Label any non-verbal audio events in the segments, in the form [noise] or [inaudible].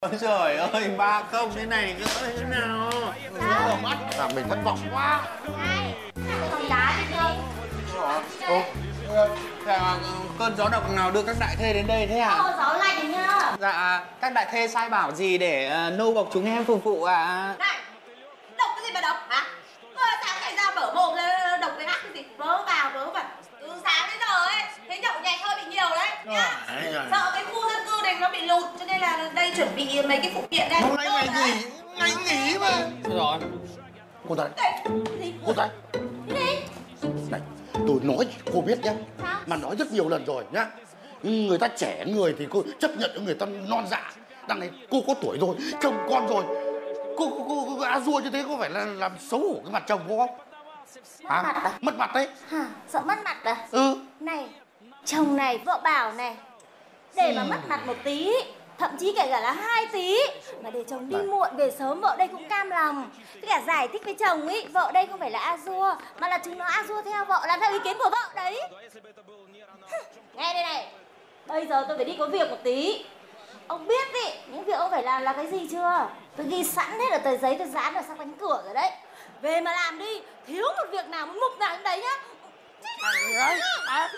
Ôi trời ơi, ba không thế này nữa thế nào? Sao? mắt làm mình thất vọng quá Này, cái con đá đi không? Ô, dạ, cơn gió độc nào đưa các đại thê đến đây thế hả? gió lạnh nhá. Dạ, các đại thê sai bảo gì để ờ, nô bộc chúng em phục vụ ạ? Này, độc cái gì mà độc hả? Ơ, sao chạy ra mở mồm ra độc cái cái gì? Vớ vào, vớ vẩn. Từ sáng đến giờ ấy, thấy nhậu nhẹt hơi bị nhiều đấy, nhá. Sợ cái khu nó bị lụt, cho nên là đây chuẩn bị mấy cái phụ kiện đây. hôm nay ngày nghỉ ngày nghỉ mà. Rồi, cô Đây, gì? cô gì? này tôi nói cô biết nhá. Mà nói rất nhiều lần rồi nhá. Người ta trẻ người thì cô chấp nhận cho người ta non dạ. Đằng này cô có tuổi rồi chồng con rồi. Cô cô cô, cô a dua như thế có phải là làm xấu hổ cái mặt chồng cô không? Mất mặt à? mất mặt đấy. Hả? Sợ mất mặt à? ừ. Này, chồng này, vợ bảo này Để mà mất mặt một tí Thậm chí kể cả là hai tí. Mà để chồng đi Này. muộn về sớm vợ đây cũng cam lòng. Tất cả giải thích với chồng ý Vợ đây không phải là A-dua Mà là chúng nó A-dua theo vợ Làm theo ý kiến của vợ đấy. Nghe đây này. Bây giờ tôi phải đi có việc một tí. Ông biết ý Những việc ông phải làm là cái gì chưa? Tôi ghi sẵn hết ở tờ giấy tôi dán ở sang cánh cửa rồi đấy. Về mà làm đi Thiếu một việc nào một mục nào đến đấy nhá. À,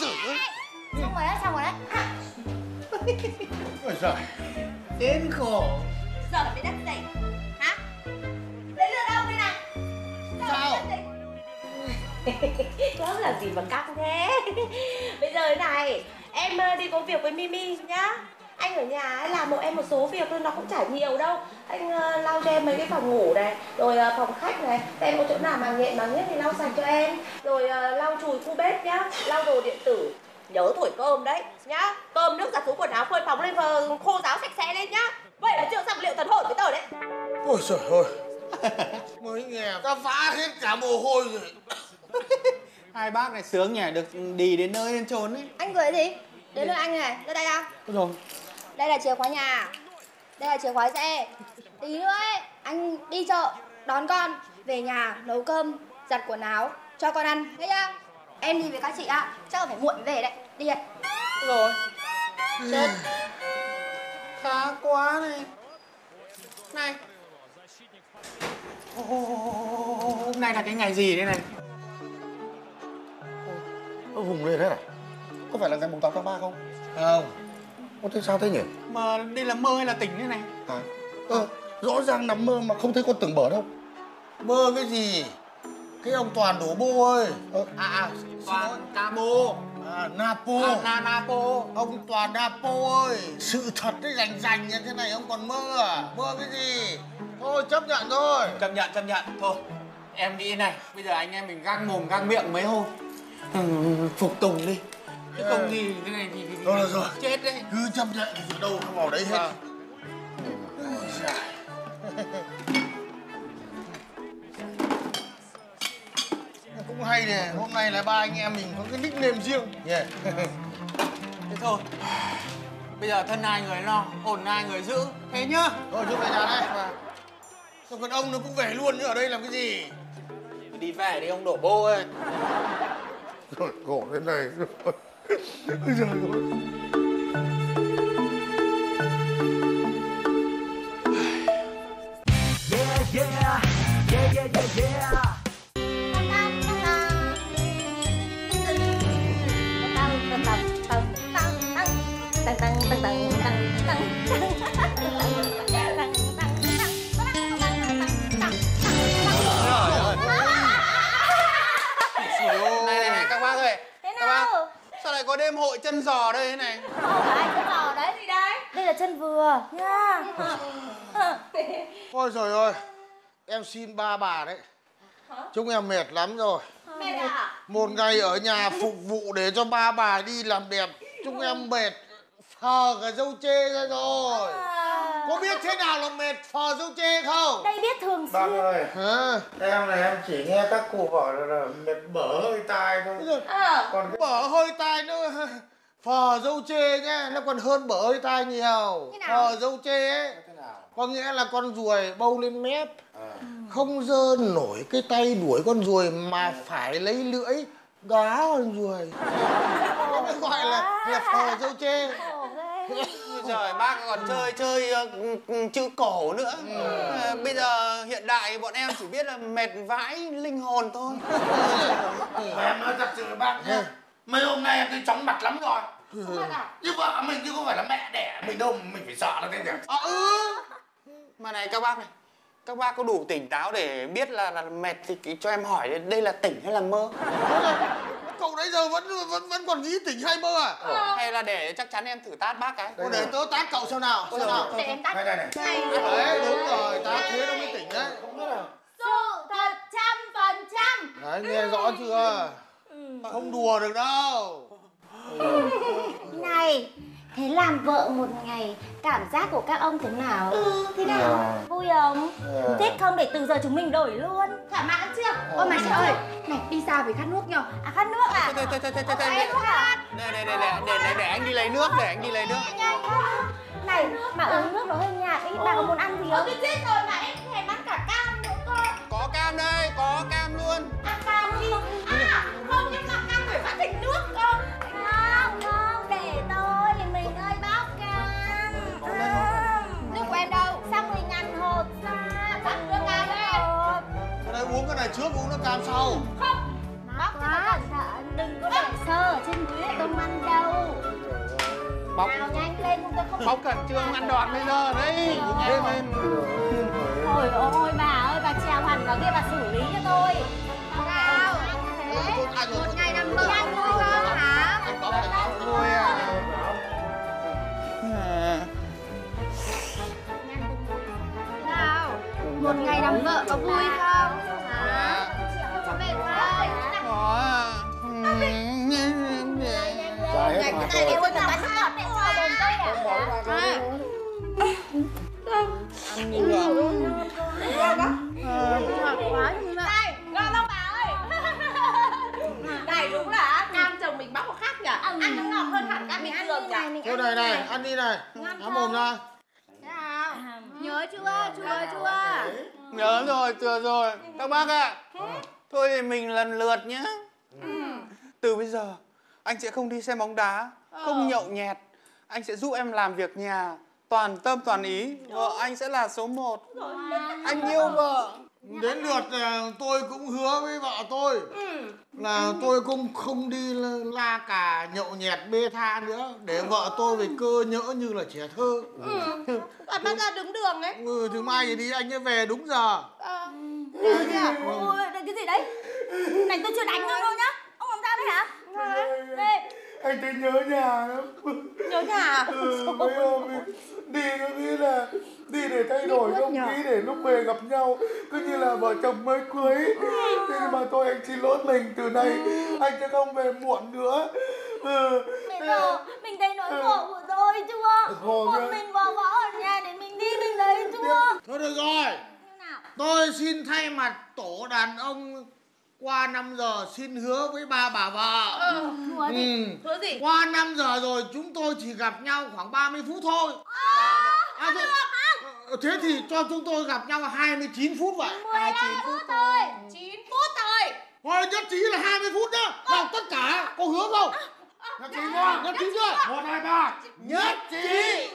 giời ơi Xong rồi đấy, xong rồi đấy à. Ôi giời đến khổ. Giờ mới đắc gì? Hả? Đến lượt ông đây này. Giờ Sao? mới đắc [laughs] gì? Mà căng thế [laughs] Bây giờ này Em ờ, đi có việc với Mimi nhá Anh ở nhà ấy làm một em một số việc thôi Nó cũng chả nhiều đâu Anh ờ, lau cho em mấy cái phòng ngủ này Rồi ờ, phòng khách này Em có chỗ nào mà nhện mà nhất thì lau sạch cho em Rồi ờ, lau chùi khu bếp nhá Lau đồ điện tử Nhớ thổi cơm đấy nhá. Cơm nước giặt rũ quần áo phơi phóng lên và khô ráo sạch sẽ lên nhá. Vậy là chưa xong liệu thần hồn với tớ đấy. Ôi trời ơi. [laughs] Mới nghe ta vã hết cả mồ hôi rồi. [laughs] Hai bác này sướng nhỉ, được đi đến nơi đến chốn ấy. Anh gửi gì? Đến nơi anh này, đưa đây nào. Rồi, Đây là chìa khóa nhà. Đây là chìa khóa xe. Tí nữa ấy, anh đi chợ Đón con Về nhà nấu cơm Giặt quần áo Cho con ăn. Nghe chưa? Em đi với các chị ạ. Chắc là phải muộn mới về đấy Đi ạ rồi. Chết. Khá quá này. Này. Ô, Hôm nay là cái ngày gì đây này? nó vùng lên thế này có phải là ngày mùng tám tháng ba không Không. có thế sao thế nhỉ Mà đây là mơ hay là tỉnh thế này? à ờ, rõ ràng nằm mơ mà không thấy con tưởng bở đâu Mơ cái gì? Cái ông Toàn đổ bô ơi ờ, À, à, toàn Cabo. À, Napo À, na Napo. Ông Toàn Napo ơi Sự thật đấy rành rành như thế này ông còn mơ à? Mơ cái gì? Thôi chấp nhận thôi Chấp nhận, chấp nhận. Thôi, em nghĩ này, bây giờ anh em mình găng mồm găng miệng mấy hôm. Ừ, phục tùng đi. Chứ không thì thế này thì, thì, được rồi. chết đấy. Cứ chấp nhận thì đâu nó vào đấy hết Ôi Cũng hay nè, hôm nay là ba anh em mình có cái nickname riêng yeah. [laughs] Thế thôi. Bây giờ thân ai người lo, hồn ai người giữ. Thế nhá. Thôi chú về nhà đây Sao còn ông nó cũng về luôn nữa ở đây làm cái gì? Đi về đi ông đổ bô ơi. rồi khổ thế này rồi [laughs] ôi giời ơi có đêm hội chân giò đây thế này? Không phải chân giò đấy gì đấy? Đây là chân vừa nha. [laughs] Ôi trời ơi Em xin ba bà đấy. Chúng em mệt lắm rồi. Mệt à? Một ngày ở nhà phục vụ để cho ba bà đi làm đẹp. Chúng em mệt Phờ cả dâu chê ra rồi Có biết thế nào là mệt phờ dâu chê không? Đây biết thường Bác xuyên. ơi Hả? em này em chỉ nghe các cụ bảo là, là mệt bở hơi tai thôi. Ờ. Còn cái Bở hơi tai nữa. [laughs] Phờ dâu chê nhá Nó còn hơn bở hơi tai nhiều. Như nào? Phờ dâu chê ấy Có nghĩa là con ruồi bâu lên mép. Không dơ nổi cái tay đuổi con ruồi Mà phải lấy lưỡi gá con ruồi. Nó mới gọi là, là phờ dâu chê [laughs] giời bác còn chơi chơi ờ, ừ, chữ cổ nữa. Ờ, bây giờ hiện đại bọn em chỉ biết là mệt vãi linh hồn thôi. Mà em nói thật sự bác nhá. Mấy hôm nay em thấy chóng mặt lắm rồi. Như vợ mình chứ không phải là mẹ đẻ mình đâu mình phải sợ là thế nhỉ à, ừ. Mà này các bác này các bác có đủ tỉnh táo để biết là là mệt thì cho em hỏi đây là tỉnh hay là mơ [laughs] Cậu nãy giờ vẫn vẫn vẫn còn nghĩ tỉnh hay mơ à? hay là để chắc chắn em thử tát bác cái Cô để tớ tát cậu xem nào, xem nào. để em tắt Này này này Đấy, đúng rồi, tát thế nó mới tỉnh đấy. sự thật trăm phần trăm Đấy, nghe rõ chưa? Không đùa được đâu. này thế làm vợ một ngày cảm giác của các ông thế nào Ừ, thế nào? vui không thích không để từ giờ chúng mình đổi luôn Thỏa mãn chưa? ôi mà chị ơi Này, đi xa về khát nước nhở? à khát nước à Thôi, thôi, thôi, thôi, thôi, thôi, Em thôi. khát. để để anh đi lấy nước để anh đi lấy nước nhanh này mà uống nước nó hơi nhạt ý bà có muốn ăn gì không Tôi chết rồi mà em thèm ăn cả cam nữa cơ. có cam đây có cam luôn Ăn cam cái này trước, uống nước cam sau. bóc quá. đừng có để sơ ở trên lại tôm ăn đâu. Bóc nào nhanh lên không tôi không bóc cẩn trương ăn đòn bây giờ đấy. Lên lên. Ôi ôi bà ơi, bà trèo hẳn vào kia bà xử lý cho tôi. Sao? Một ngày nằm mơ Nhanh thôi hả? Anh bóc, anh bóc. vui à một ngày nằm vợ có vui không? Hả? Có mệt không? có à Dài hết mà Này, ôi, bà bắt ngọt này cho bồn tôi à? Ngọt quá nhưng mà Này, ngon không bà ơi? Này đúng là cam chồng mình bóc có khác nhỉ? Ăn nó ngọt hơn hẳn cam bình thường nhỉ? Thôi này này, ăn đi này. Há mồm ra. Nhớ chưa? Chưa chưa? nhớ rồi chưa rồi. Các bác ạ. Thôi thì mình lần lượt nhé từ bây giờ anh sẽ không đi xem bóng đá không nhậu nhẹt. Anh sẽ giúp em làm việc nhà toàn tâm toàn ý. Vợ anh sẽ là số một. Anh yêu vợ Đến lượt à, tôi cũng hứa với vợ tôi là tôi cũng không đi la cà nhậu nhẹt bê tha nữa để vợ tôi về cơ nhỡ như là trẻ thơ. Bà bắt ra đứng đường ấy. Ừ, thứ mai thì đi anh ấy về đúng giờ. Ôi, cái gì đấy? Này tôi chưa đánh ông đâu nhá Ông làm sao đấy hả? Đây, Anh thấy nhớ nhà lắm. Nhớ nhà à? ừ, Mấy hôm đi, đi nó nghĩ là Đi để thay đổi không khí để lúc về gặp nhau. Cứ như là vợ chồng mới cưới. Thế nhưng mà thôi anh xin lỗi mình Từ nay anh sẽ không về muộn nữa. Ừ. bây giờ mình thấy nỗi khổ của tôi chưa? Một ghê. mình vợ võ ở nhà để mình đi mình thấy chưa? Thôi được rồi, tôi xin thay mặt tổ đàn ông qua 5 giờ xin hứa với ba bà vợ. Hứa gì? Ừ. Hứa gì? Qua 5 giờ rồi chúng tôi chỉ gặp nhau khoảng 30 phút thôi. À, thế, ờ, thế thì cho chúng tôi gặp nhau 29 phút vậy. 15 phút thôi 9 phút thôi. Thôi nhất trí là 20 phút nhá. Học tất cả, có hứa không? Nhất trí chưa? Nhất trí chưa? Một, hai, ba Nhất trí.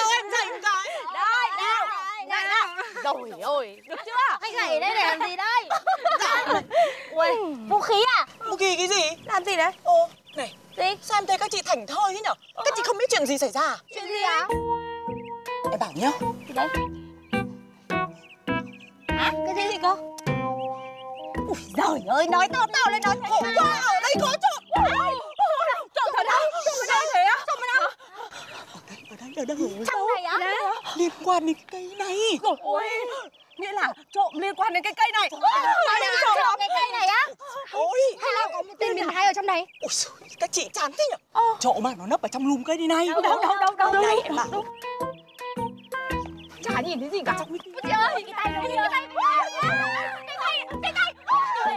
Đâu em một cái. Đây, đâu? Này nào. Rồi ôi, được chưa? Anh ở đây để làm gì đây? [laughs] Ui, vũ khí à? Một kỳ cái gì? Làm gì đấy? Ồ, này, Gì? sao em thấy các chị thảnh thơi thế nhở? Các chị không biết chuyện gì xảy ra à? Chuyện gì á? Em bảo nhá. Gì đấy? Hả? Cái gì? Cơ? Ui giời ơi, nói tao tao lên nói khổ quá, ở đây có trộm. Trộm thật đâu? Trộm ở đâu thế á? Trộm ở đâu? Ở đây, ở đâu? Trong này á? Liên quan đến cái cây này. Ôi, nghĩa là trộm liên quan đến cái cây này. Nói đến trộm cái cây này á? Ôi. Hay là có một tên biến thái ở trong này? ôi giời, các chị chán thế nhỉ trộm mà nó nấp ở trong lùm cây đi này. Đâu đâu đâu đâu đâu này đâu. Bảo Chả nhìn thấy gì cả. Chị ơi cái tay cái tay. Cái tay cái tay.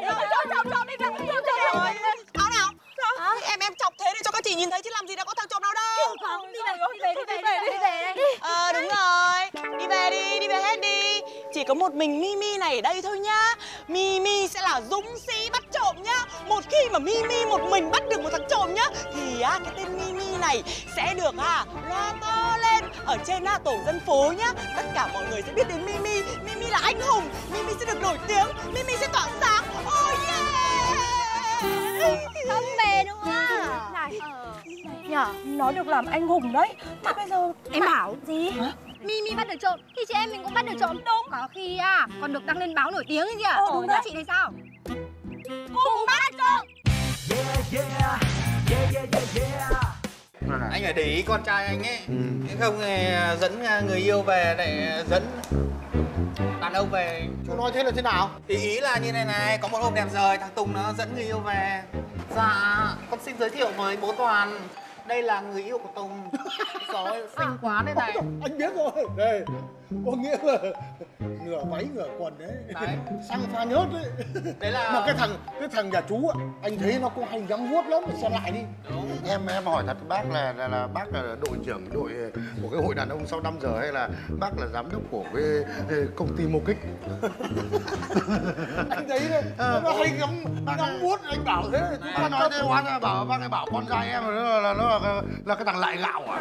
Trộm trộm trộm đi trộm trộm trộm em em chọc thế để cho các chị nhìn thấy chứ làm gì đã có thằng trộm nào đâu. Không đi về đi về đi về đi về đi. Ờ đúng rồi. Đi về đi đi về hết đi. Chỉ có một mình mimi này ở đây thôi nhá. Mimi sẽ là dũng sĩ bắt trộm nhá. Một khi mà mimi một mình bắt được một thằng trộm nhá thì á cái tên mimi này sẽ được à loa to lên ở trên à, tổ dân phố nhá. Tất cả mọi người sẽ biết đến mimi. Mimi là anh hùng. Mimi sẽ được nổi tiếng. Mimi sẽ tỏa sáng yeah Không về nữa Này. Nhở nó được làm anh hùng đấy. Mà bây giờ Em bảo. gì? Mimi bắt được trộm. Thì chị em mình cũng bắt được trộm. Đúng. Có khi à còn được đăng lên báo nổi tiếng ấy kìa Ờ, đúng thế đấy. chị thấy sao? Cùng bắt trộm. Anh phải để ý con trai anh ấy. Nếu không thì dẫn người yêu về để dẫn đàn ông về Chú nói thế là thế nào? thì ý là như này này có một hôm đẹp trời thằng tùng nó dẫn người yêu về dạ con xin giới thiệu với bố toàn đây là người yêu của tùng [laughs] rồi xinh quá đây này Anh biết rồi. Đây, có nghĩa là nửa váy nửa quần đấy. Đấy. [laughs] Sang pha nhớt đấy. đấy là Mà cái thằng cái thằng nhà chú ạ, anh thấy nó cũng hay nhắm vuốt lắm, xem lại đi. đúng em em hỏi thật bác là là, là bác là đội trưởng đội của cái hội đàn ông sau 5 giờ hay là bác là giám đốc của cái, cái công ty mô kích Anh thấy đấy, nó hay ngắm ngắm vuốt anh bảo thế. bác nói thế hóa ra bảo bác ấy bảo con trai em là là nó là, là cái thằng lại gạo à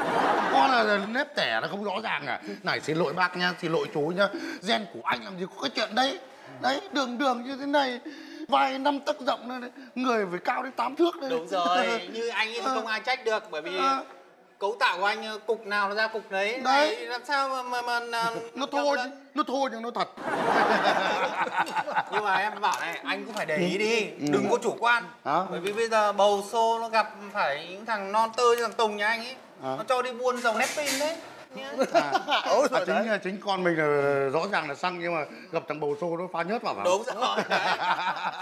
con là nếp tẻ nó không rõ ràng à này xin lỗi bác nha xin lỗi chú nhá gen của anh làm gì có cái chuyện đấy đấy đường đường như thế này vài năm tấc rộng đấy. người phải cao đến 8 thước đấy đúng rồi [laughs] như anh ấy thì không ai trách được bởi vì Ờ. cấu tạo của anh cục nào nó ra cục đấy Đấy. Làm sao mà mà, mà, mà [laughs] nó thô nó thô nhưng nó thật [laughs] nhưng mà em bảo này anh cũng phải để ý đi đừng có chủ quan Hả? bởi vì bây giờ bầu xô nó gặp phải những thằng non tơ như thằng tùng nhà anh ấy Hả? nó cho đi buôn dầu nét pin đấy nhá. à, à, chính chính con mình là rõ ràng là xăng nhưng mà gặp thằng bầu xô nó phá nhớt vào vào đúng rồi đấy.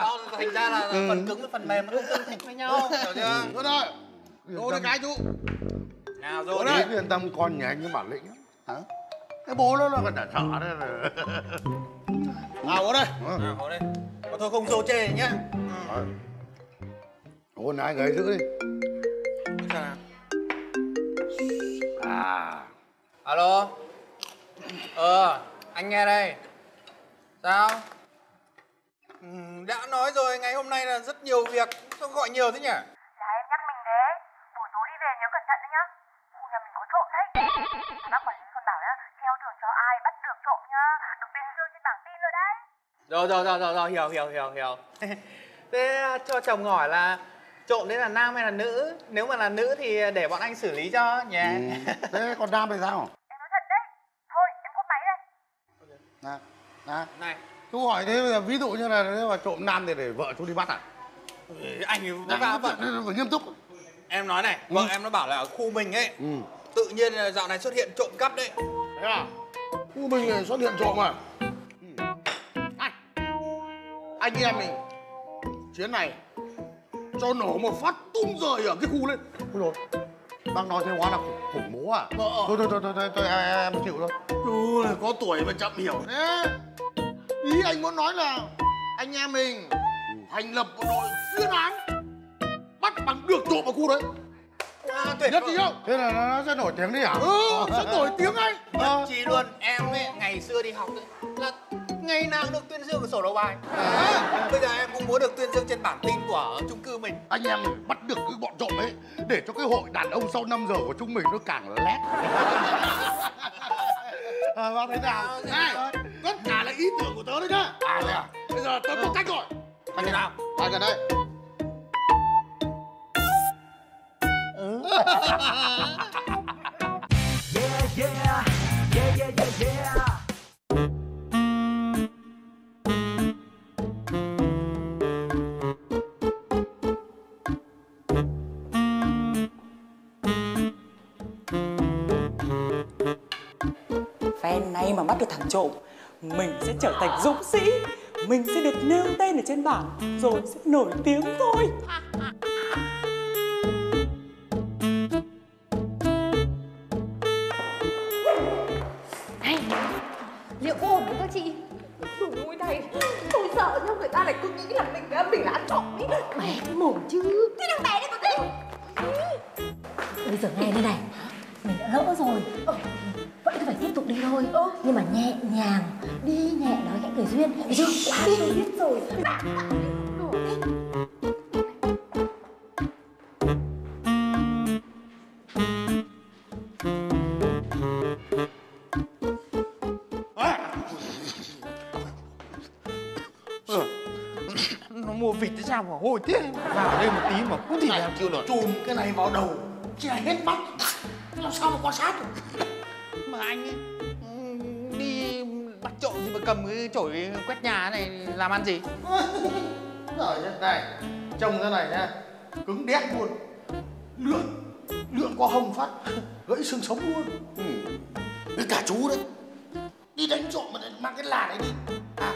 Sau [laughs] thành ra là phần cứng với phần mềm nó không tương thích với nhau. Hiểu chưa? Đúng rồi. Đố cái cái chú. nào rồi đấy. Yên tâm con nhà anh nó bản lĩnh hả? Cái bố nó là còn đã sợ đấy. Là [laughs] Nào bố đây. nào ngồi đây. Mà thôi không dô chê nhá. Ừ. ôn ai gầy giữ đi. À alo? Ờ anh nghe đây. Sao? Ừ, đã nói rồi ngày hôm nay là rất nhiều việc sao gọi nhiều thế nhỉ? Là em nhắc mình thế Buổi tối đi về nhớ cẩn thận đấy nhá. Khu nhà mình có trộm đấy. Bác quản lý còn bảo nhá Treo thưởng cho ai bắt được trộm nhá. Được tuyên dương trên bảng tin rồi đấy. Rồi rồi rồi rồi, rồi hiểu hiểu hiểu hiểu. [laughs] Thế cho chồng hỏi là trộm đấy là nam hay là nữ? Nếu mà là nữ thì để bọn anh xử lý cho nhé. Ừ. thế con nam thì sao Em nói thật đấy Thôi em cúp máy đây à, à. này chú hỏi thế bây giờ ví dụ như là nếu mà trộm nam thì để vợ chú đi bắt à anh ấy Đang vào nói chuyện nó phải nghiêm túc em nói này vợ em nó bảo là ở khu mình ấy ừ. tự nhiên là dạo này xuất hiện trộm cắp đấy Thế à? Khu mình này xuất hiện trộm à? Anh, anh em mình chuyến này cho nổ một phát tung rời ở cái khu lên. Ôi rồi bác nói thế hóa là khủng, khủng bố à Ờ. thôi thôi thôi thôi, thôi, thôi em, em chịu thôi này có tuổi mà chậm hiểu thế. Ý anh muốn nói là anh em mình thành lập một đội chuyên án bắt bằng được trộm ở khu đấy. à, tuyệt Nhất trí không? thế là nó, sẽ nổi tiếng đi hả Ừ, sẽ nổi tiếng ngay. nhất trí luôn em ấy ngày xưa đi học ấy, là ngày nào cũng được tuyên dương ở sổ đầu bài à, bây giờ em cũng muốn được tuyên dương trên bảng tin của chung cư mình anh em mình bắt được cái bọn trộm ấy để cho cái hội đàn ông sau 5 giờ của chúng mình nó càng lét [laughs] à, bác thấy nào Này, tất cả là ý tưởng của tớ đấy nhá. à thế à Bây giờ tớ có cách rồi. Cách thế nào Ai gần đây? phen [laughs] [laughs] mình sẽ trở thành dũng sĩ. Mình sẽ được nêu tên ở trên bảng, rồi sẽ nổi tiếng thôi. Nhưng mà nhẹ nhàng Đi nhẹ nói khẽ cười duyên. Được chưa? Đi. tôi biết rồi. Nó mua vịt thế sao mà hôi thế? Vào đây một tí mà không thể làm chịu nổi. chùm cái này vào đầu là hết mắt. Làm sao mà quan sát được? Mà anh ấy mà cầm cái chổi quét nhà này làm ăn gì? [laughs] Rồi nhá này trông thế này nhá cứng đét luôn. Lượn lượn qua hông phát [laughs] gãy xương sống luôn. Ừ. với cả chú đấy. Đi đánh trộm mà lại mang cái là này đi. À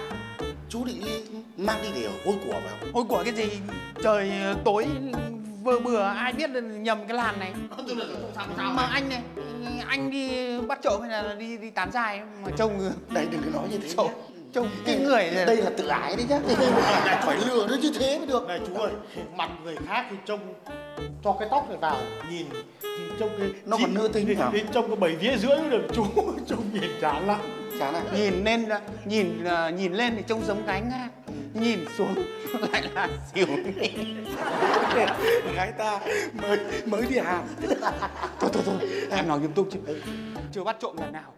chú định đi mang đi để hôi của phải không hôi của cái gì? Trời tối vừa bừa ai biết nhầm cái làn này. Tức là không sao sao mà anh này anh đi bắt trộm hay là đi đi tán dài mà trông [laughs] đây đừng có nói như thế trông nhá. trông cái người này đây là tự ái đấy nhá. Này phải lừa nó như thế mới được. Này chú ơi, mặt người khác thì trông cho cái tóc này vào nhìn thì trông cái Nó còn nữ tính hả? thì trông có bảy vía rưỡi mới được. Chú [laughs] trông nhìn chán lắm. Chán à? Nhìn lên nhìn à, nhìn lên thì trông giống gái nga nhìn xuống [laughs] lại là xỉu gái ta mới mới đi hàng [laughs] thôi thôi thôi em nói nghiêm túc chứ. Chưa bắt trộm lần nào.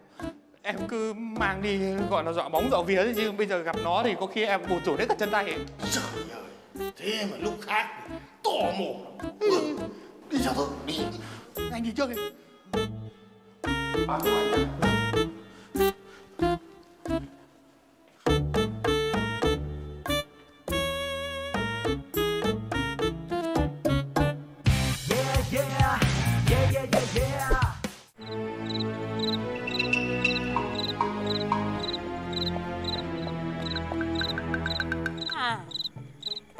Em cứ mang đi gọi là dọa bóng dọa vía thôi chứ bây giờ gặp nó thì có khi em bụt rủi hết cả chân tay. Ấy. trời ơi thế mà lúc khác tỏ mồm ừ. đi theo tôi đi. Anh đi trước đi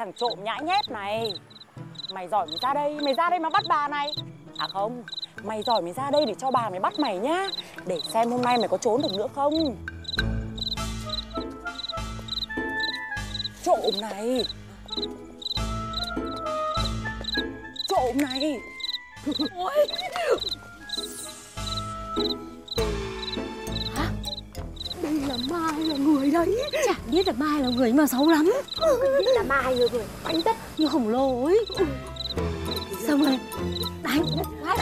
thằng trộm nhãi nhép này. Mày giỏi mày ra đây, mày ra đây mà bắt bà này. À không, mày giỏi mày ra đây để cho bà mày bắt mày nhá, để xem hôm nay mày có trốn được nữa không. Trộm này. Trộm này. Ôi. Đây là Mai là người đấy. Chả biết là Mai là người mà xấu lắm. Biết là Mai là người bánh tất. Như khổng lồ ấy. Xong rồi Đánh Quá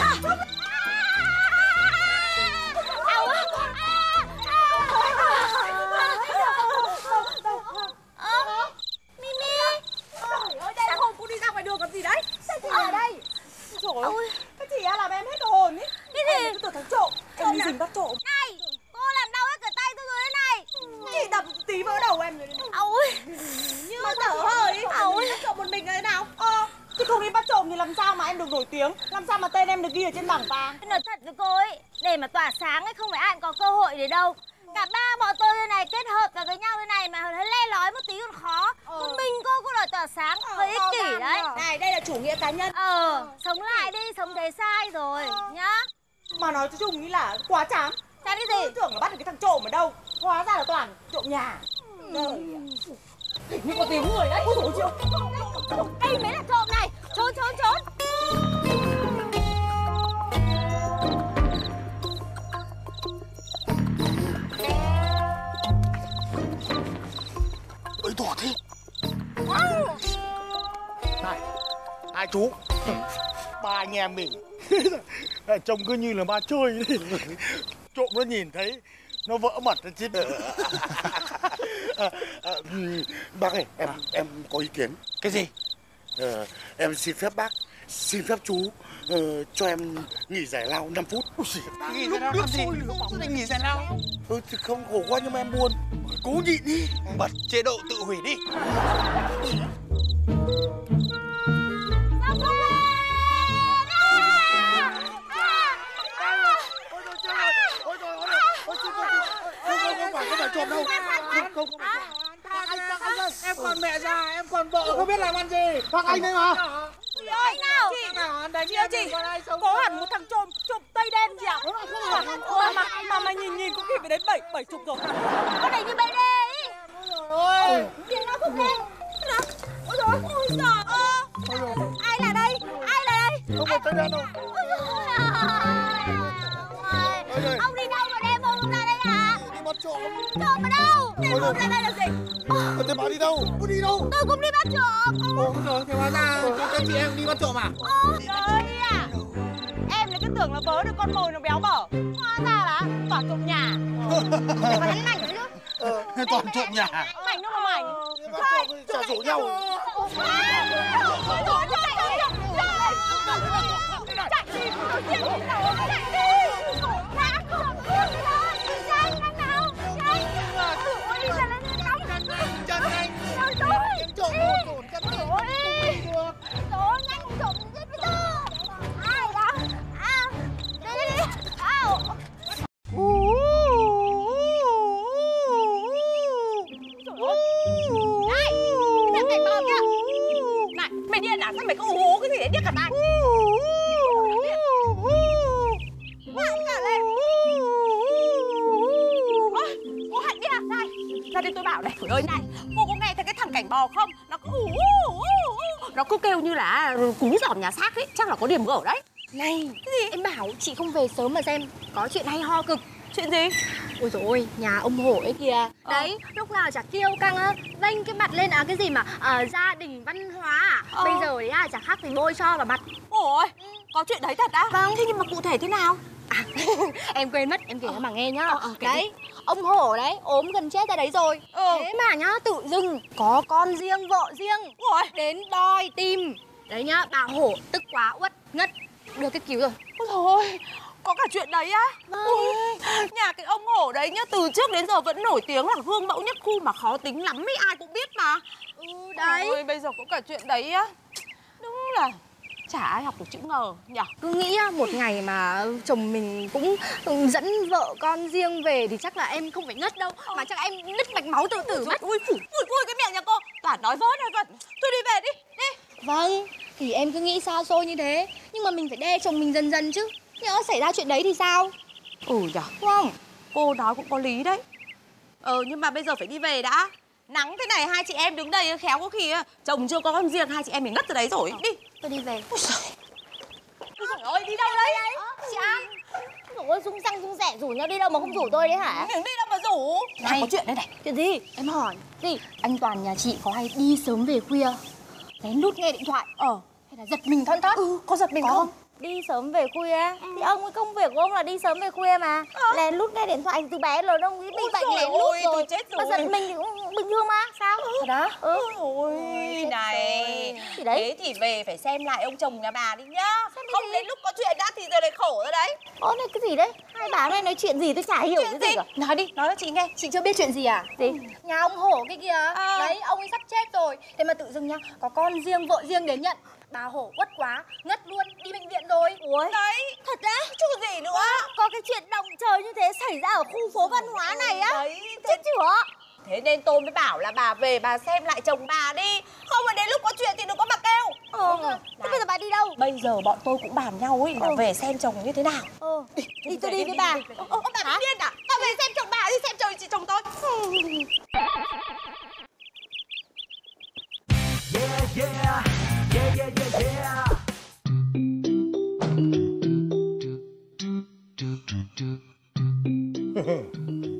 trông cứ như là ma chơi đấy [laughs] trộm nó nhìn thấy nó vỡ mặt nó chết. [laughs] À, à, ừm, bác ơi em em có ý kiến. Cái gì? Ờ, em xin phép bác xin phép chú ờ, cho em nghỉ giải lao 5 phút. Nghỉ giải lao làm gì sao lại nghỉ giải lao. Ừ, thì không khổ quá nhưng mà em buồn. Cố nhịn đi. Bật chế độ tự hủy đi [laughs] trộm đâu? Không không trộm anh thằng anh ơi. em còn mẹ già em còn vợ không biết làm ăn gì. Thằng anh đấy mà. Chị ơi, nào? Chị ơi chị, có hẳn một thằng trộm, trộm tây đen chị ạ mà, mà, mà, mà nhìn nhìn có khi phải đến bảy bảy chục rồi. Con này như bê đê ôi. Tiếng nó không đen Nào Ôi dồi Ôi giời. Ơi Ai là đây? Ai là đây? Không phải tay đen đâu. Ông đi đâu trộm. Trộm ở đâu? Đem ông ra đây là gì? Ờ, thế bà đi đâu? Có đi đâu? Tôi cũng đi bắt trộm. Ôi rồi thế hóa ra các chị em đi bắt trộm à? Trời ạ. Em lại cứ tưởng là vớ được con mồi nó béo bở. Hóa ra là toàn trộm nhà. Để còn đánh mảnh chứ. Thế toàn trộm nhà. Mảnh đâu mà mảnh trộm trả rủ nhau. Chân là cú giỏm nhà xác ấy Chắc là có điểm gở đấy Này, cái gì? Em bảo chị không về sớm mà xem Có chuyện hay ho cực Chuyện gì? Ôi dồi ôi, nhà ông hổ ấy kìa Đấy, lúc nào chả kêu căng á Vênh cái mặt lên à cái gì mà ờ, gia đình văn hóa à Ờ. Bây giờ đấy à, chả khác gì bôi cho vào mặt Ôi, có chuyện đấy thật á? Vâng Thế nhưng mà cụ thể thế nào? À, [laughs] Em quên mất, em kể cho mà nghe nhá. Ờ, ờ, Đấy, ông hổ đấy, ốm gần chết ra đấy rồi. Ừ. Thế mà nhá, tự dưng có con riêng, vợ riêng Ôi, Đến đòi tìm. Đấy nhá, bà hổ tức quá uất, ngất. Đưa cái cứu rồi. Ôi thôi có cả chuyện đấy á. Ôi, nhà cái ông hổ đấy nhá từ trước đến giờ vẫn nổi tiếng là gương mẫu nhất khu mà khó tính lắm ấy ai cũng biết mà. Ừ, đấy. Ôi, bây giờ có cả chuyện đấy á. Đúng là chả ai học được chữ ngờ nhỉ? Cứ nghĩ á, một ngày mà chồng mình cũng dẫn vợ con riêng về thì chắc là em không phải ngất đâu Mà chắc em nứt mạch máu tự tử mất. ui phủi ui ui cái miệng nhà cô. Toàn nói vớ nói vẩn thôi đi về đi đi. Vâng, thì em cứ nghĩ xa xôi như thế Nhưng mà mình phải đe chồng mình dần dần chứ. Nhỡ xảy ra chuyện đấy thì sao? Ừ Đúng không? cô nói cũng có lý đấy. Ờ nhưng mà bây giờ phải đi về đã nắng thế này hai chị em đứng đây khéo có khi chồng chưa có con riêng hai chị em mình ngất từ đấy rồi đi Tôi đi về Ôi trời ơi, đi đâu đấy? Chị An Ôi, rung răng rung rẻ rủ nhau đi đâu mà không rủ tôi đấy hả? Đi đâu mà rủ? Này. có chuyện đây này. Chuyện gì? Em hỏi Gì? Anh Toàn nhà chị có hay đi sớm về khuya Lén lút nghe điện thoại Ờ, Hay là giật mình thon thót ừ, có giật mình Có không? Đi sớm về khuya Thì ông ấy công việc của ông là đi sớm về khuya mà Lén lút nghe điện thoại thì từ bé lớn ông ấy bị bệnh lén lút ôi, rồi tôi chết Mà rồi. giật mình thì cũng bình thường mà Sao? Thật đó? Ừ Ôi, này. rồi. Thì đấy. Thế thì về phải xem lại ông chồng nhà bà đi nhá. Xem Không đến lúc có chuyện đã thì giờ này khổ rồi đấy. Ô này cái gì đấy? Hai bà này nói chuyện gì tôi chả hiểu Chuyện cái gì gì? cả Nói đi, nói cho chị nghe. Chị chưa biết chuyện gì à? Gì? Nhà ông hổ cái kia Ờ. Đấy, ông ấy sắp chết rồi Thế mà tự dưng nhá, có con riêng, vợ riêng đến nhận Bà hổ uất quá, ngất luôn, đi bệnh viện rồi. Ui Đấy. Thật á? Chứ gì nữa. Có cái chuyện động trời như thế xảy ra ở khu phố văn hóa này á? Đấy, Chết chửa. Thế nên tôi mới bảo là bà về bà xem lại chồng bà đi. Không mà đến lúc có chuyện thì đừng có mà kêu. Ờ, thế bây giờ bà đi đâu? Bây giờ bọn tôi cũng bàn nhau ấy là Ừ. về xem chồng như thế nào. Ờ, đi tôi đi với bà. Ô, ô, bà bị điên à? Bà về xem chồng bà đi xem chồng chị chồng tôi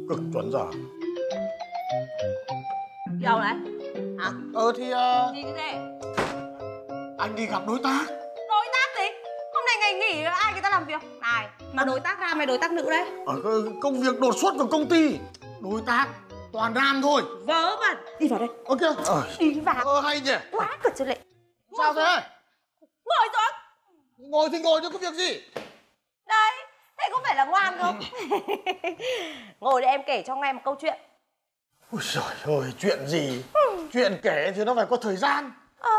cực chuẩn Đi đâu đấy? Hả? ờ thì ờ, Gì cái gì? anh đi gặp đối tác Đối tác gì? Hôm nay ngày nghỉ ai người ta làm việc? Này, mà đối tác nam hay đối tác nữ đấy? ở cái công việc đột xuất của công ty đối tác toàn nam thôi Vớ vẩn Đi vào đây ok ờ, Đi vào ờ hay nhỉ Quá cực cho lệ sao thế? Ngồi xuống. Ngồi thì ngồi chứ có việc gì? Đấy Thế có phải là ngoan không? [laughs] Ngồi để em kể cho nghe một câu chuyện. Ôi trời ơi chuyện gì? Chuyện kể thì nó phải có thời gian. Ờ.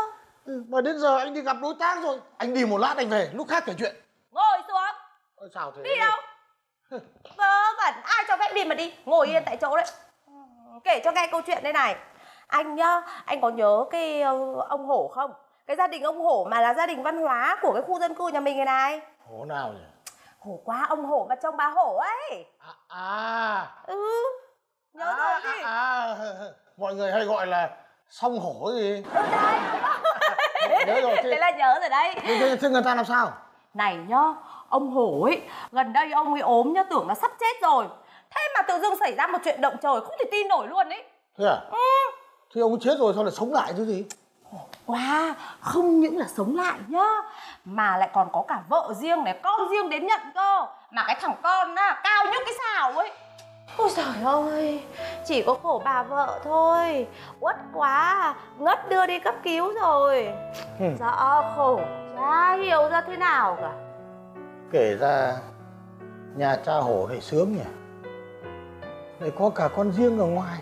Ừ, mà đến giờ anh đi gặp đối tác rồi. Anh đi một lát anh về lúc khác kể chuyện. Ngồi xuống. Ơ, sao thế? Đi đâu? Vớ vẩn Ai cho phép đi mà đi. Ngồi yên tại chỗ đấy. Kể cho nghe câu chuyện đây này. Anh nhá anh có nhớ cái ờ, ông hổ không cái gia đình ông hổ mà là gia đình văn hóa của cái khu dân cư nhà mình này này. Hổ nào nhỉ? Hổ quá ông hổ và chồng bà hổ ấy. À, à. ừ nhớ à, rồi. gì à, à, mọi người hay gọi là song hổ gì? [laughs] Ừ đấy. Nhớ rồi thế là nhớ rồi đấy. Thế, thế, thế người ta làm sao? Này nhá ông hổ ấy gần đây ông ấy ốm nhá tưởng là sắp chết rồi. Thế mà tự dưng xảy ra một chuyện động trời không thể tin nổi luôn ấy. Thế à? Ừ. thì ông ấy chết rồi sao lại sống lại chứ gì Wow, không những là sống lại nhá Mà lại còn có cả vợ riêng này, con riêng đến nhận cơ. Mà cái thằng con á, cao nhất cái xào ấy. Ôi trời ơi, chỉ có khổ bà vợ thôi. Uất quá, ngất đưa đi cấp cứu rồi. Ừ. Dạ khổ, chả hiểu ra thế nào cả. Kể ra nhà cha hổ này sướng nhỉ? Lại có cả con riêng ở ngoài.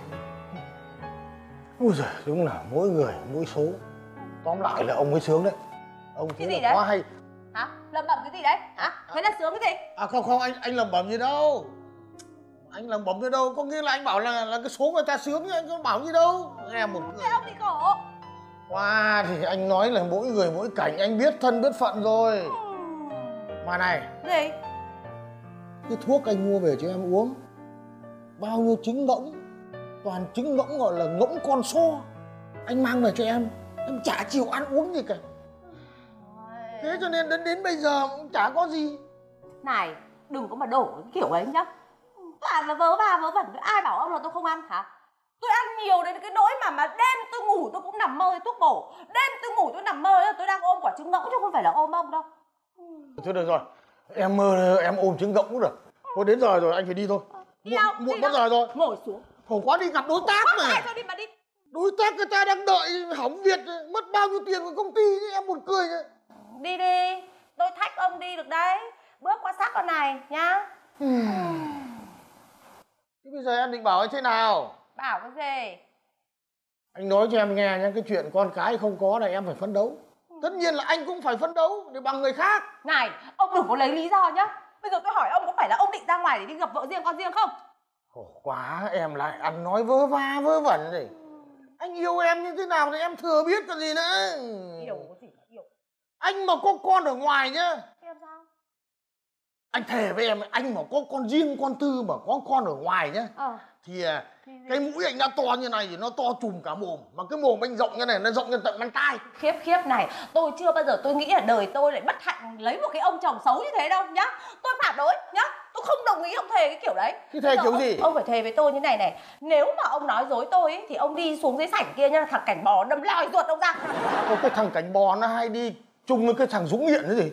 Ui giời đúng là mỗi người mỗi số tóm lại là ông ấy sướng đấy ông Cái gì đấy? quá hay Hả? Lầm bầm cái gì đấy? Hả? Thế là sướng cái gì? à không không anh anh lầm bầm gì đâu anh lầm bầm gì đâu có nghĩa là anh bảo là là cái số người ta sướng chứ anh có bảo gì đâu nghe một người ông thì khổ qua thì anh nói là mỗi người mỗi cảnh anh biết thân biết phận rồi mà này Gì? cái thuốc anh mua về cho em uống bao nhiêu trứng ngỗng toàn trứng ngỗng gọi là ngỗng con so anh mang về cho em em chả chịu ăn uống gì cả. Thế cho nên đến đến bây giờ cũng chả có gì. Này, đừng có mà đổ cái kiểu ấy nhá. Toàn là vớ va vớ vẩn Ai bảo ông là tôi không ăn hả? Tôi ăn nhiều đến cái nỗi mà mà đêm tôi ngủ tôi cũng nằm mơ thấy thuốc bổ. Đêm tôi ngủ tôi nằm mơ là tôi đang ôm quả trứng ngỗng chứ không phải là ôm ông đâu. Thôi được rồi em mơ em ôm trứng ngỗng cũng được. Thôi đến giờ rồi anh phải đi thôi. Đi muộn đâu? muộn Đi mất đâu? giờ rồi. Ngồi xuống. Khổ quá đi gặp đối tác mà ai cho đi mà đi đối tác người ta đang đợi hỏng việc mất bao nhiêu tiền của công ty chứ em buồn cười chứ Đi đi Tôi thách ông đi được đấy. Bước qua sát con này nhá. [sighs] Thế bây giờ em định bảo anh thế nào? Bảo cái gì? Anh nói cho em nghe nhé cái chuyện con cái không có này em phải phấn đấu. Tất nhiên là anh cũng phải phấn đấu để bằng người khác. Này, ông đừng có lấy lý do nhá. Bây giờ tôi hỏi ông có phải là ông định ra ngoài để đi gặp vợ riêng con riêng không? khổ quá em lại ăn nói vớ va vớ vẩn rồi anh yêu em như thế nào thì em thừa biết còn gì nữa. Yêu có gì mà yêu. Anh mà có con ở ngoài nhá. Làm sao? anh thề với em anh mà có con riêng con tư mà có con ở ngoài nhá Ờ. thì à, cái mũi anh đã to như này thì nó to trùm cả mồm. Mà cái mồm anh rộng như này nó rộng như tận mang tai khiếp khiếp này tôi chưa bao giờ tôi nghĩ là đời tôi lại bất hạnh lấy một cái ông chồng xấu như thế đâu nhá. Tôi phản đối nhá tôi không đồng ý ông thề cái kiểu đấy. Thế thề kiểu ông, gì? ông phải thề với tôi như này này. Nếu mà ông nói dối tôi ấy, thì ông đi xuống dưới sảnh kia nhá thằng cảnh bò đâm lòi ruột ông ra. Có cái thằng cảnh bò nó hay đi chung với cái thằng dũng nghiện cái gì?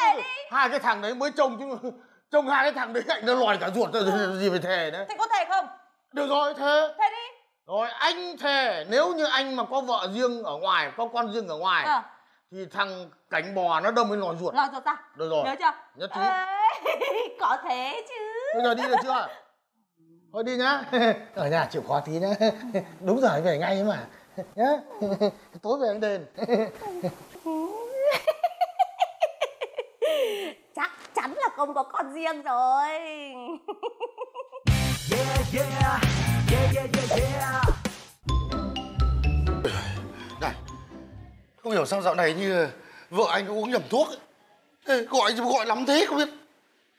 Thề đi. Hai cái thằng đấy mới trông chứ trông hai cái thằng đấy anh nó lòi cả ruột rồi gì phải thề đấy. Thế có thề không? Được rồi thế thề đi. Rồi anh thề nếu như anh mà có vợ riêng ở ngoài có con riêng ở ngoài ờ. thì thằng cảnh bò nó đâm lên lòi ruột. Lòi ruột ra. Được rồi. Nhớ chưa? Nhất trí. Ê, có thế chứ. Bây giờ đi được chưa? [laughs] Thôi đi nhá. [laughs] Ở nhà chịu khó tí nhá. [laughs] Đúng rồi về ngay ấy mà. Nhá. Tối về anh đền. Chắc chắn là không có con riêng rồi. Này không hiểu sao dạo này như vợ anh có uống nhầm thuốc ấy. Gọi gọi lắm thế không biết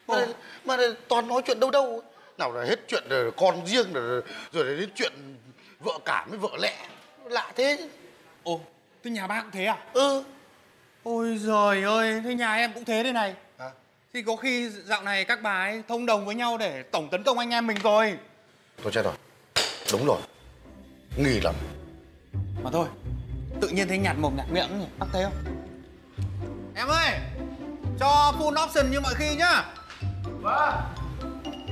mà, mà toàn nói chuyện đâu đâu nào là hết chuyện rồi con riêng rồi rồi đến chuyện vợ cả với vợ lẽ lạ thế. Ồ, thế nhà bác cũng thế à? ừ Ôi giời ơi, thế nhà em cũng thế đây này. À. Thì có khi dạo này các bà ấy thông đồng với nhau để tổng tấn công anh em mình rồi. thôi chết rồi đúng rồi nghi lắm Mà thôi, tự nhiên thấy nhạt mồm nhạt miệng nhỉ, bác thấy không? Em ơi, cho full option như mọi khi nhá. Vâng.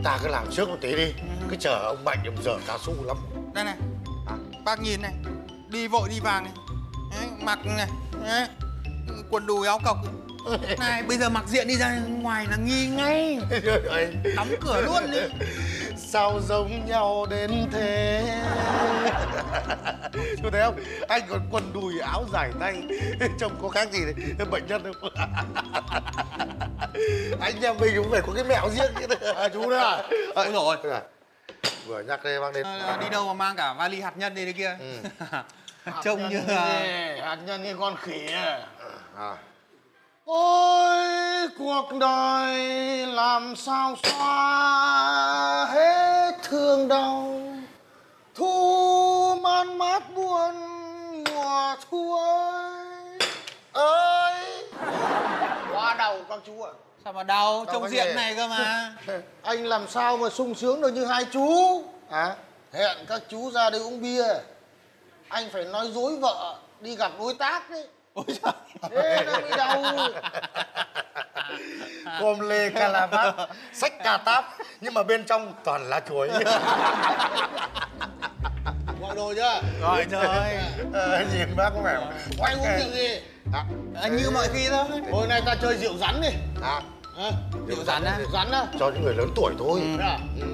ta cứ làm trước một tí đi cứ chờ ông mạnh ông dở cao su lắm Đây này, bác nhìn này, đi vội đi vàng này. Đấy, mặc này, đấy. quần đùi áo cộc. Này, bây giờ mặc diện đi ra ngoài là nghi ngay. [laughs] Đóng cửa luôn đi. sao giống nhau đến thế chú thấy không anh còn quần đùi áo dài tay trông có khác gì đấy bệnh nhân không [laughs] anh nhà mình cũng phải có cái mẹo riêng chứ chú đấy à [laughs] Ôi ôi. à vừa nhắc đây bác đến Ờ, đi đâu mà mang cả vali hạt nhân đi đấy kia Ừ. trông như là hạt nhân như con khỉ à. à. Ôi cuộc đời làm sao xóa hết thương đau. Thu man mát buồn mùa thu ơi! Ơi Quá đau các chú ạ. Sao mà đau? Đâu trông diện gì. này cơ mà. [laughs] Anh làm sao mà sung sướng được như hai chú? À? Hẹn các chú ra đây uống bia. Anh phải nói dối vợ đi gặp đối tác đấy ôi trời Thế nó mới đau Gồm lê calavat, sách cà táp. Nhưng mà bên trong toàn lá chuối. Gọi đồ chưa? gọi trời ờ, Nhìn bác có vẻ Anh uống rượu gì? à, à, như mọi khi thôi. Hôm nay ta chơi rượu rắn đi. À, à, rượu rắn á? Rượu rắn á. Cho những người lớn tuổi thôi. À? ừ.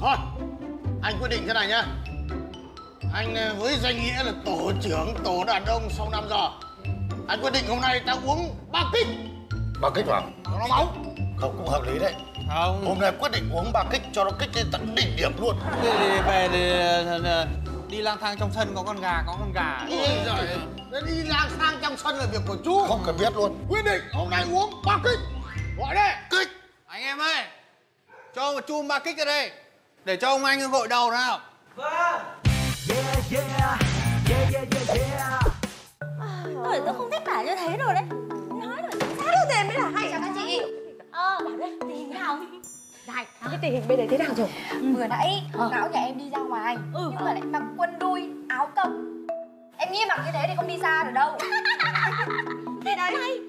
Thôi Anh quyết định thế này nhá Anh ờ, với danh nghĩa là tổ trưởng tổ đàn ông sau 5 giờ. Anh quyết định hôm nay ta uống ba kích. Ba kích vào cho nó máu. Không cũng hợp lý đấy. Không. Hôm nay quyết định uống ba kích cho nó kích lên tận đỉnh điểm luôn. Thế thì về thì ờ, đi lang thang trong sân có con gà có con gà. Ôi giời. Đi lang thang trong sân là việc của chú. Không cần biết luôn. Quyết định hôm nay uống ba kích. Gọi đây. Kích. Anh em ơi cho một chum ba kích ra đây. Để cho ông anh gội đầu nào Tôi tôi không thích bảo như thế rồi đấy. Nói rồi chính xác thế mới là hay chào các chị? Ờ, bảo đây, tình hình nào. Này, cái tình hình bên đấy thế nào rồi? Vừa nãy Ngáo nhà em đi ra ngoài Ừ. Nhưng mà lại mặc quần đùi, áo cầm Em nghĩ mặc như thế thì không đi xa được đâu. [laughs] Thế đấy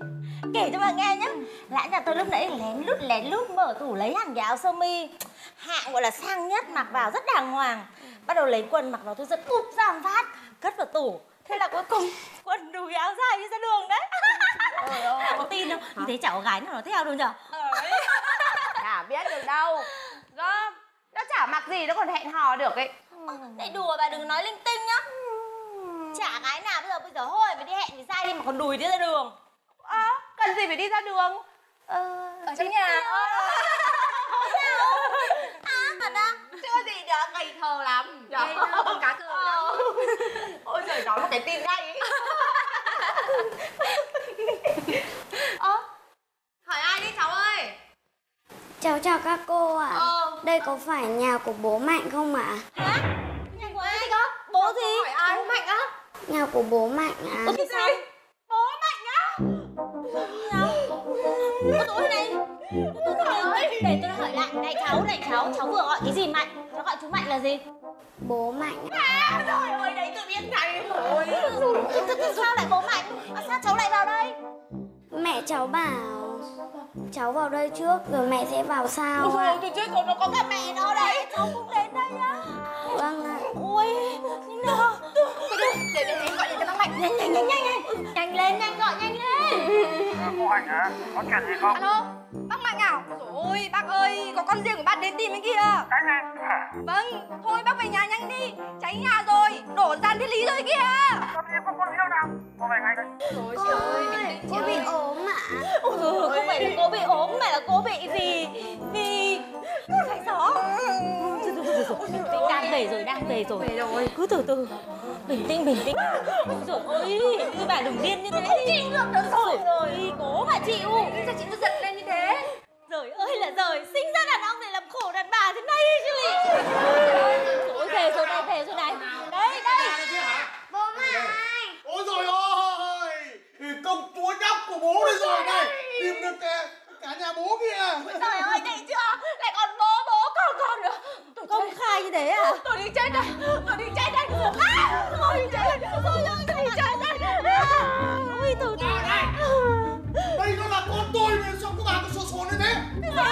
Kể cho bà nghe nhá. Lã nhà tôi lúc nãy lén lút lén lút mở tủ lấy hẳn cái áo sơ mi. Hạng gọi là sang nhất mặc vào rất đàng hoàng Bắt đầu lấy quần mặc vào tôi giật cụp ra một phát Cất vào tủ. Thế là cuối cùng [laughs] quần đùi áo dài đi ra đường đấy. Có tin không? Như thế chả có gái nào nó theo đâu nhở? Chả biết được đâu. Gom. Nó chả mặc gì nó còn hẹn hò được ấy. Này đùa bà đừng nói linh tinh nhá. Chả gái nào bây giờ bây giờ hôi mà đi hẹn thì sai đi mà còn đùi đi ra đường. Ờ, cần gì phải đi ra đường? Ờ, Ở trong nhà. À, thật á Chưa gì nữa, ngây thơ lắm Ngây thơ con cá cờ lắm Ôi trời, nói một cái tin ngay ấy Ơ, hỏi ai đi cháu ơi Cháu chào các cô ạ. Ờ. Đây có phải nhà của bố Mạnh không ạ? Hả? Nhà của ai? Bố gì? Hỏi ai? Bố Mạnh á Nhà của bố Mạnh ạ. Bố gì? Bố Mạnh á Nào? Bố tối thế Này cháu, này cháu Cháu vừa gọi cái gì Mạnh? Cháu gọi chú Mạnh là gì? Bố Mạnh. À, rồi ơi, đấy tôi biết ngay rồi sao lại bố Mạnh? À, sao cháu lại vào đây? Mẹ cháu bảo cháu vào đây trước rồi mẹ sẽ vào sau Ôi, ạ. tôi chết rồi, nó có cả mẹ nó đấy Cháu cũng đến đây á Vâng ạ. Ôi, nhưng nào Để, để, để em gọi cho bác Mạnh Nhanh, nhanh, nhanh, nhanh, nhanh Nhanh lên, nhanh gọi nhanh lên Cô Hạnh hả? Có chuyện gì không? Alo, bác Mạnh à? Ôi, con riêng của bác đến tìm bên kia. Gì? Vâng, thôi bác về nhà nhanh đi. Cháy nhà rồi, đổ gian thiên lý rồi kìa. Con gì có con yêu nào? Cô về ngay đây. Ôi chị ơi, tĩnh Cô bị ốm ạ. Ôi dồi ôi, không phải là cô bị ốm mà là cô bị vì vì phải gió đang về rồi đang về rồi. Về rồi. Cứ từ từ. Bình tĩnh bình tĩnh. Ôi dồi ôi như bà đừng điên như thế. Đi được được rồi. Rồi cố mà chịu. Sao chị cứ giật lên như thế rồi ơi là rồi sinh ra đàn ông để làm khổ đàn bà thế này chứ lị ôi về rồi này về rồi này. Đây đây. Bố Mạnh. Ôi rồi ôi Công chúa nhóc của bố đây rồi này. Tìm được cả, cả nhà bố kìa. Trời ơi, thấy chưa? Lại còn bố bố còn con nữa. Tôi công khai như thế à? Tôi đi chết đây. Tôi đi chết đây. Tôi đi chết. Đây. Tôi đi chết đây. Ôi từ từ gì?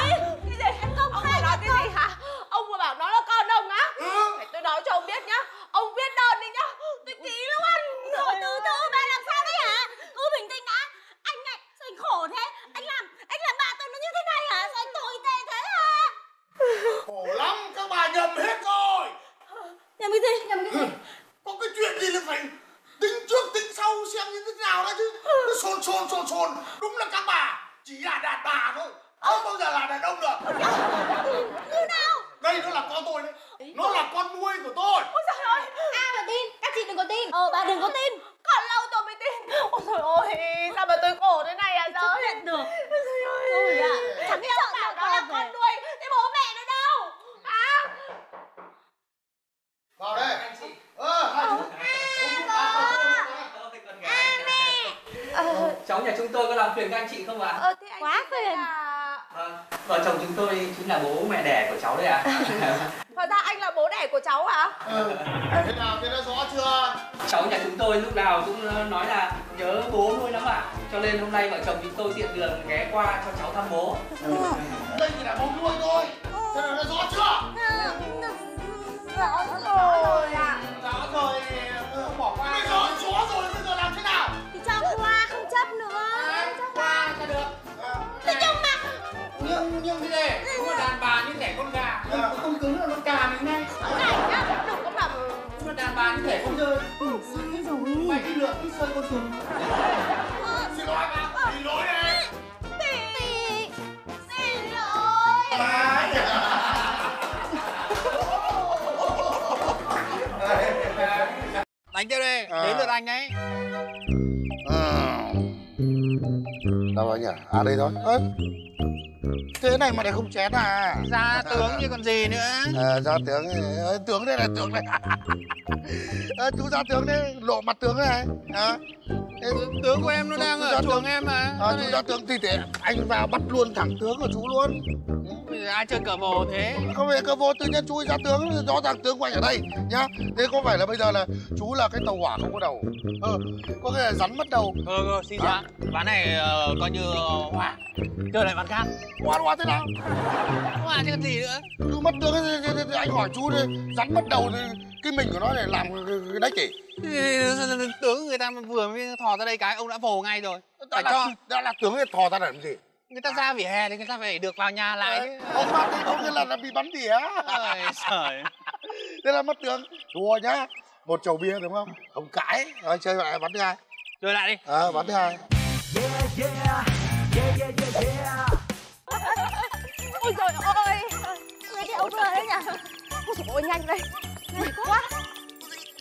Cái gì ông, ông vừa nói cái gì hả? Ông vừa bảo nó là con ông á. Ừ. phải tôi nói cho ông biết nhá. Ông viết đơn đi nhá. Tôi ký luôn. Rồi từ từ bà làm sao đấy hả? Cứ bình tĩnh đã. Anh này sao anh khổ thế? Anh làm anh làm bà tôi nó như thế này hả? Sao anh tồi tệ thế hả? Khổ lắm các bà nhầm hết rồi. Nhầm cái gì? Nhầm cái gì? Có cái chuyện gì là phải tính trước tính sau xem như thế nào đó chứ. Nó sồn sồn sồn sồn đúng là các bà chỉ là đàn bà thôi không bao giờ là đàn ông được? Như nào? Đây nó là con tôi đấy. Nó là con nuôi của tôi. Ôi trời ơi. A mà tin các chị đừng có tin. Ờ bà đừng có tin. Còn lâu tôi mới tin. Ôi trời ơi sao mà tôi khổ thế này à giờ nhận được. Ôi ạ à. chẳng hiểu bảo nó là con nuôi thế bố mẹ nó đâu. À. Vào đây. Anh chị. Ơ à, à, à, à, à, à, à, à, [laughs] cháu nhà chúng tôi có làm phiền các anh chị không ạ? Ờ thế anh Quá phiền. là Vâng, vợ chồng chúng tôi chính là bố mẹ đẻ của cháu đấy ạ. [laughs] Thật ra anh là bố đẻ của cháu hả ừ. thế nào thế đã rõ chưa cháu nhà chúng tôi lúc nào cũng nói là nhớ bố nuôi lắm ạ. Cho nên hôm nay vợ chồng chúng tôi tiện đường ghé qua cho cháu thăm bố. đây chỉ là bố nuôi thôi thế nào đã rõ chưa rõ rồi ạ Rõ rồi, Nhưng, nhưng thế đúng là đàn bà như thể con gà. Không cứng là nó cà mình ngay. Đàn bà như thể con rơi. sai rồi Mày đi lượm cái sơi con trùng. xin lỗi bà xin lỗi đây thì Xin lỗi Đánh tiếp đi, À. đến lượt anh ấy. đâu rồi nhỉ à đây thôi ơ thế này mà lại không chén à Ra tướng như còn gì nữa. à, ra tướng ờ, tướng đây là tướng đây à, [laughs] chú ra tướng đây lộ mặt tướng này à. Ê, Tướng của em nó đang chú ở chuồng tướng. em mà. à, chú ra tướng thì để anh vào bắt luôn thẳng tướng của chú luôn ai chơi cờ vồ thế? không phải cơ vô tự nhiên chú ra tướng rõ ràng tướng của anh ở đây nhá thế có phải là bây giờ là chú là cái tàu hỏa không có đầu ờ có cái là rắn mất đầu Ừ, ừ, xin lỗi. Ván này ờ, coi như ờ, hòa. Chơi lại ván khác. hoa hoa thế nào Hòa chứ còn gì nữa. cứ mất tướng anh hỏi chú đi rắn mất đầu thì cái mình của nó để làm đấy Thì Tướng người ta vừa mới thò ra đây cái ông đã vồ ngay rồi. là, cho đã là tướng thì thò ra để làm gì người ta ra vỉa hè thì người ta phải được vào nhà lại chứ. ông mà thì có nghĩa là, là bị bắn tỉa Ôi trời. [laughs] thế là mất tướng. Thua nhá. Một chầu bia đúng không? Không cãi. Rồi chơi lại bắn thứ hai. Chơi lại đi. à, bắn thứ hai. Ôi trời ơi. Người cái ông vừa đấy nhỉ? Ôi trời ơi nhanh đây. Nhanh quá.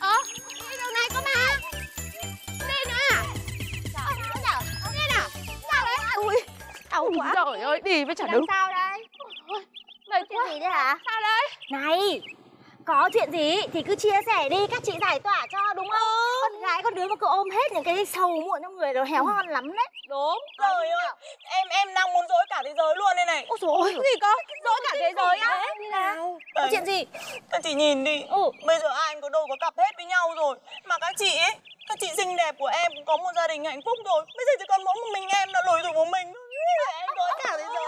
Ờ đi đường này cơ mà. Đi nữa à? Ờ, đi nào sao đấy. Ui Đau quá. Trời ơi. Đi với chả đứng sao đây? Mệt chuyện quá gì đấy hả? Sao đây? Này có chuyện gì thì cứ chia sẻ đi các chị giải tỏa cho đúng không? Con gái con đứa mà cứ ôm hết những cái sầu muộn trong người rồi héo hon lắm đấy. Đúng. Trời ơi Em em đang muốn dối cả thế giới luôn đây này. Ôi trời ơi Cái gì cơ? Dối cả thế? giới á? Như nào. Có chuyện gì? Các chị nhìn đi. Ừ. Bây giờ ai có đôi có cặp hết với nhau rồi. Mà các chị ấy Các chị xinh đẹp của em cũng có một gia đình hạnh phúc rồi. Bây giờ chỉ còn mỗi một mình em là lủi thủi một mình thôi. Em cả thế giới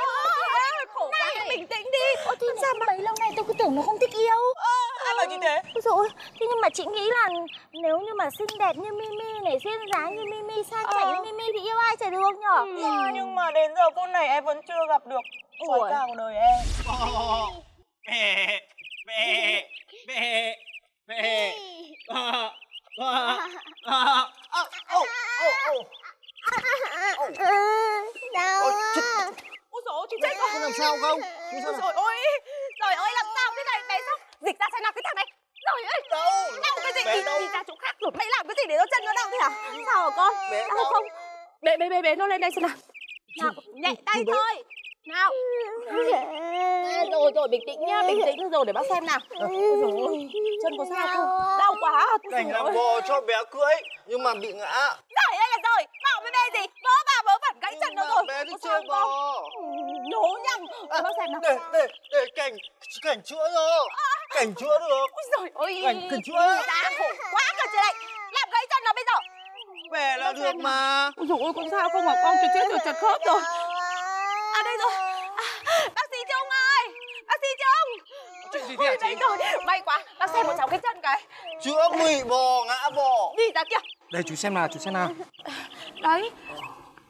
Khổ quá bình tĩnh đi. Ôi thì sao mấy lâu nay tôi cứ tưởng nó không thích yêu? Ơ, Ai bảo chị thế? Ôi dồi ôi, thế nhưng mà chị nghĩ là nếu như mà xinh đẹp như Mimi này, duyên dáng như Mimi, sang chảnh như Mimi thì yêu ai chả được nhở? Ờ, Nhưng mà đến giờ phút này em vẫn chưa gặp được Ủa. ca của đời em. Mẹ, mẹ, mẹ, mẹ. Ờ, ờ, ờ. Đau à. Ôi dồi ôi, chị chết rồi có làm sao không Ôi dồi ôi Trời ơi làm sao thế này bé sao Dịch ra xem nào cái thằng này Trời ơi Đâu Đau cái gì đi, đi ra chỗ khác rồi Mày làm cái gì để nó chân nó đau thế hả Sao hả con Đau không Bế bế bế bế nó lên đây xem nào. Nào nhẹ tay thôi. Nào. À, Rồi rồi bình tĩnh nhá Bình tĩnh rồi để bác xem nào. Ôi ôi Chân có sao không? Đau quá. Ôi Cảnh làm ôi. bò cho bé cưới nhưng mà bị ngã. Rồi đây là rồi Bảo với bé gì? Vớ vào vớ vẩn gãy chân nó rồi. bé chơi sao bò. Nhố nhăng. Để bác xem nào. Để để để cảnh cảnh chữa rồi. Cảnh chữa được. Ôi giời ơi. Cảnh- cảnh chữa. Giá khổ quá cơ chứ đây Làm gãy chân nó bây giờ Vẻ là được mà. Ôi dồi ôi con sao không hả con chưa chết rồi chật khớp rồi. À đây rồi. À, Bác sĩ Trung ơi Bác sĩ Trung. Chuyện gì thế hả chị? rồi May quá. Bác xem một cháu cái chân cái. Chữa ngụy bò ngã bò. Đi ra kia Đây chú xem nào, chú xem nào. Đấy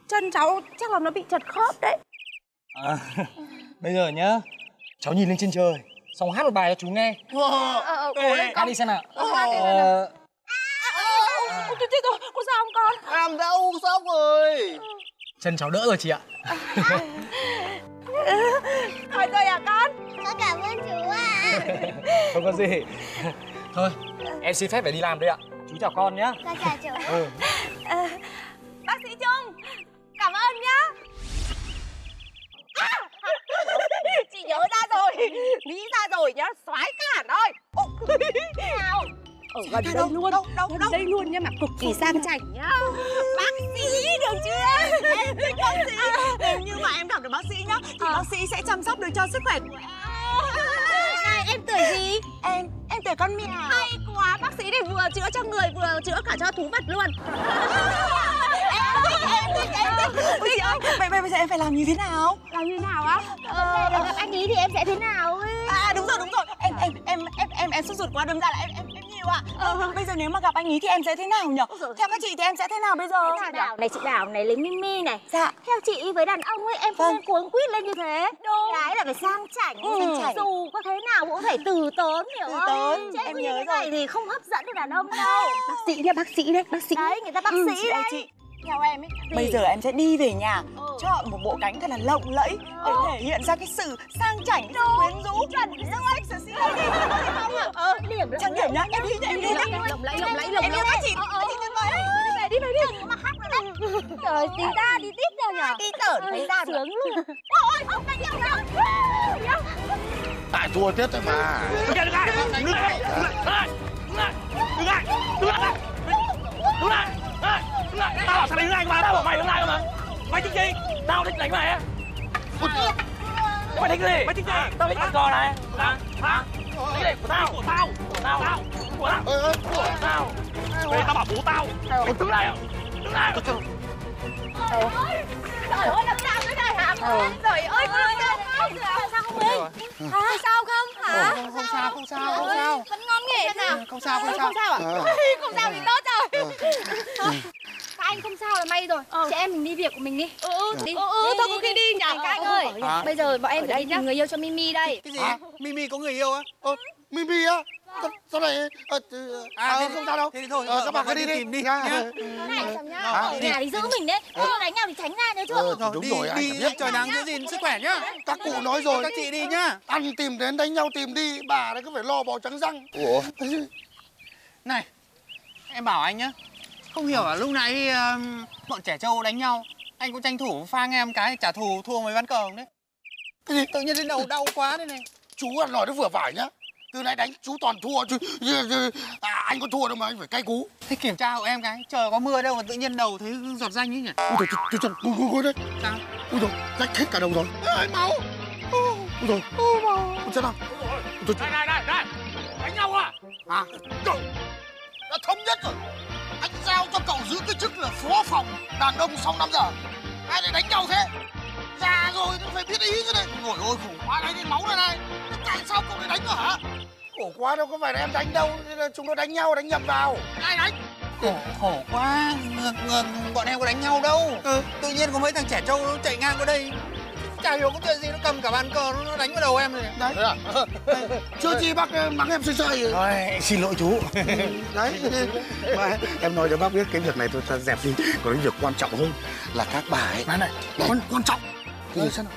Chân cháu chắc là nó bị chật khớp đấy. À, [laughs] bây giờ nhá cháu nhìn lên trên trời xong hát một bài cho chú nghe. Ờ ờ cố lên con. đi xem nào. Ờ, ờ, tôi chết rồi Có sao không con? Làm đau sốc rồi. chân cháu đỡ rồi chị ạ. Thôi rồi à con. Con cảm ơn chú ạ. Không có gì. Thôi em xin phép phải đi làm đây ạ. Chú chào con nhá. Chú. Ừ. Ờ, bác sĩ Trung cảm ơn nhá. À, chị nhớ ra rồi. Nghĩ ra rồi nhá soái cả rồi. Nào ở gần đây đâu, luôn đâu, đâu, gần đâu? đây luôn nhá mà cực kỳ sang chảnh nhá. Bác sĩ được chưa? Em thích bác sĩ nếu như mà em gặp được bác sĩ nhá thì bác sĩ sẽ chăm sóc được cho sức khỏe của em. Này em tuổi gì? em em tuổi con mèo. Hay quá, bác sĩ này vừa chữa cho người vừa chữa cả cho thú vật luôn. Ôi ơi vậy vậy bây giờ em phải làm như thế nào? Làm như nào á? Gặp anh ý thì em sẽ thế nào ấy? À đúng rồi đúng rồi. Em em em em em em sốt ruột quá đâm ra là em em em nhiều ạ. Ờ, bây giờ nếu mà gặp anh ý thì em sẽ thế nào nhở theo các chị thì em sẽ thế nào bây giờ? Thế nào này chị Đào này lấy Mimi này. Dạ. Theo chị với đàn ông ấy em không Vâng. nên cuống quýt lên như thế. Đúng Cái là phải sang chảnh Ừ. Sang chảnh. Dù có thế nào cũng phải từ tốn hiểu Từ không? tốn, Chứ em như thế này rồi. thì không hấp dẫn được đàn ông đâu. Bác sĩ nha bác sĩ đấy bác sĩ. Đấy người ta bác Ừ, sĩ đấy. chị theo em ấy bây giờ em sẽ đi về nhà chọn một bộ cánh thật là lộng lẫy để thể hiện ra cái sự sang chảnh sự quyến rũ. chuẩn rất sexy không ạ? Ờ Điểm trang điểm nhá em đi nhá em đi nhá. Lộng lẫy lộng lẫy lộng em lẫy. các chị. Các chị tuyệt vời đấy Đi về đi về đi. Mà khác nữa đấy Trời tí ra đi tít ra nhở đi tởn thấy ra Sướng luôn. [laughs] Ôi ông đánh nhau nhau tại thua tiếp thôi mà. Đứng lại đứng lại đứng lại đứng lại đứng lại đứng lại. Đứng lại đứng lại tao bảo sao mày đứng lại cơ mà tao bảo mày đứng lại cơ mà mày thích gì tao thích đánh mày á mày thích gì mày thích gì tao thích ăn cò này hả hả tao tao của tao của tao của tao tao của tao của tao tao tao bảo bố tao đứng lại đứng lại Trời ơi. Làm sao thế này hả? Trời ơi có làm sao không Sao không Minh Hả sao không? Hả? Không, không? Sao, không sao, không sao. Vẫn ngon nghề thế nào? Không sao, không sao. Không sao à? Ờ. [laughs] Không sao thì tốt rồi. [laughs] Các anh không sao là may rồi. Chị em mình đi việc của mình đi. Ừ ừ đi. Ừ, ừ, thôi có khi đi. nhỉ? Các anh ơi? Bây giờ bọn em phải đi tìm người yêu cho Mimi đây. Cái gì? Mimi có người yêu á? Mimi á Sao- lại ờ, ờ, À, à, thế không sao đâu Thế thì thôi, Ờ, các bạn cứ đi đi tìm đi nhá. nhá. Này chồng nhá? Ở nhà thì giữ mình đấy Không đánh nhau thì tránh ra Ờ, Rồi, đúng đi, rồi đi, trời nắng giữ gìn sức khỏe nhá. các cụ nói rồi Các chị đi nhá. ăn tìm đến đánh nhau tìm đi bà đấy cứ phải lo bò trắng răng ủa Này, em bảo anh nhá. Không hiểu à, lúc nãy bọn trẻ trâu đánh nhau. Anh cũng tranh thủ phang em cái trả thù thua mấy ván cờ đấy. cái gì Tự nhiên đến đầu đau quá đây này. chú ăn nói nó vừa phải nhá từ nãy đánh chú toàn thua chứ. À, anh có thua đâu mà anh phải cay cú. Thế kiểm tra hộ em cái, trời có mưa đâu mà tự nhiên đầu thấy giọt danh ấy nhỉ? ui trời trời trời ui ui ui đấy. Sao? ui rồi rách hết cả đầu rồi. Ai, máu ui rồi ui chết nào ui trời này này này đánh nhau à? À trời. Đã thống nhất rồi. Anh giao cho cậu giữ cái chức là phó phòng đàn ông sau 5 giờ. Ai lại đánh nhau thế? Già rồi nó phải biết ý chứ này. Ngồi ôi khổ quá đấy máu này này tại sao cậu lại đánh nữa hả? Khổ quá đâu có phải là em đánh đâu. Chúng nó đánh nhau đánh nhầm vào. Ai đánh? Khổ, khổ quá, ngờ, ngờ, bọn em có đánh nhau đâu. Ừ. Tự nhiên có mấy thằng trẻ trâu nó chạy ngang qua đây. Chả hiểu có chuyện gì nó cầm cả bàn cờ nó, nó đánh vào đầu em rồi. đấy. À? chưa chi bác ờ, mắng em sơi sơi thôi xin lỗi chú. Đấy. Mà em nói cho bác biết cái việc này tôi ta dẹp đi. Còn cái việc quan trọng hơn là các bà ấy này này quan quan trọng. Cái gì xem nào?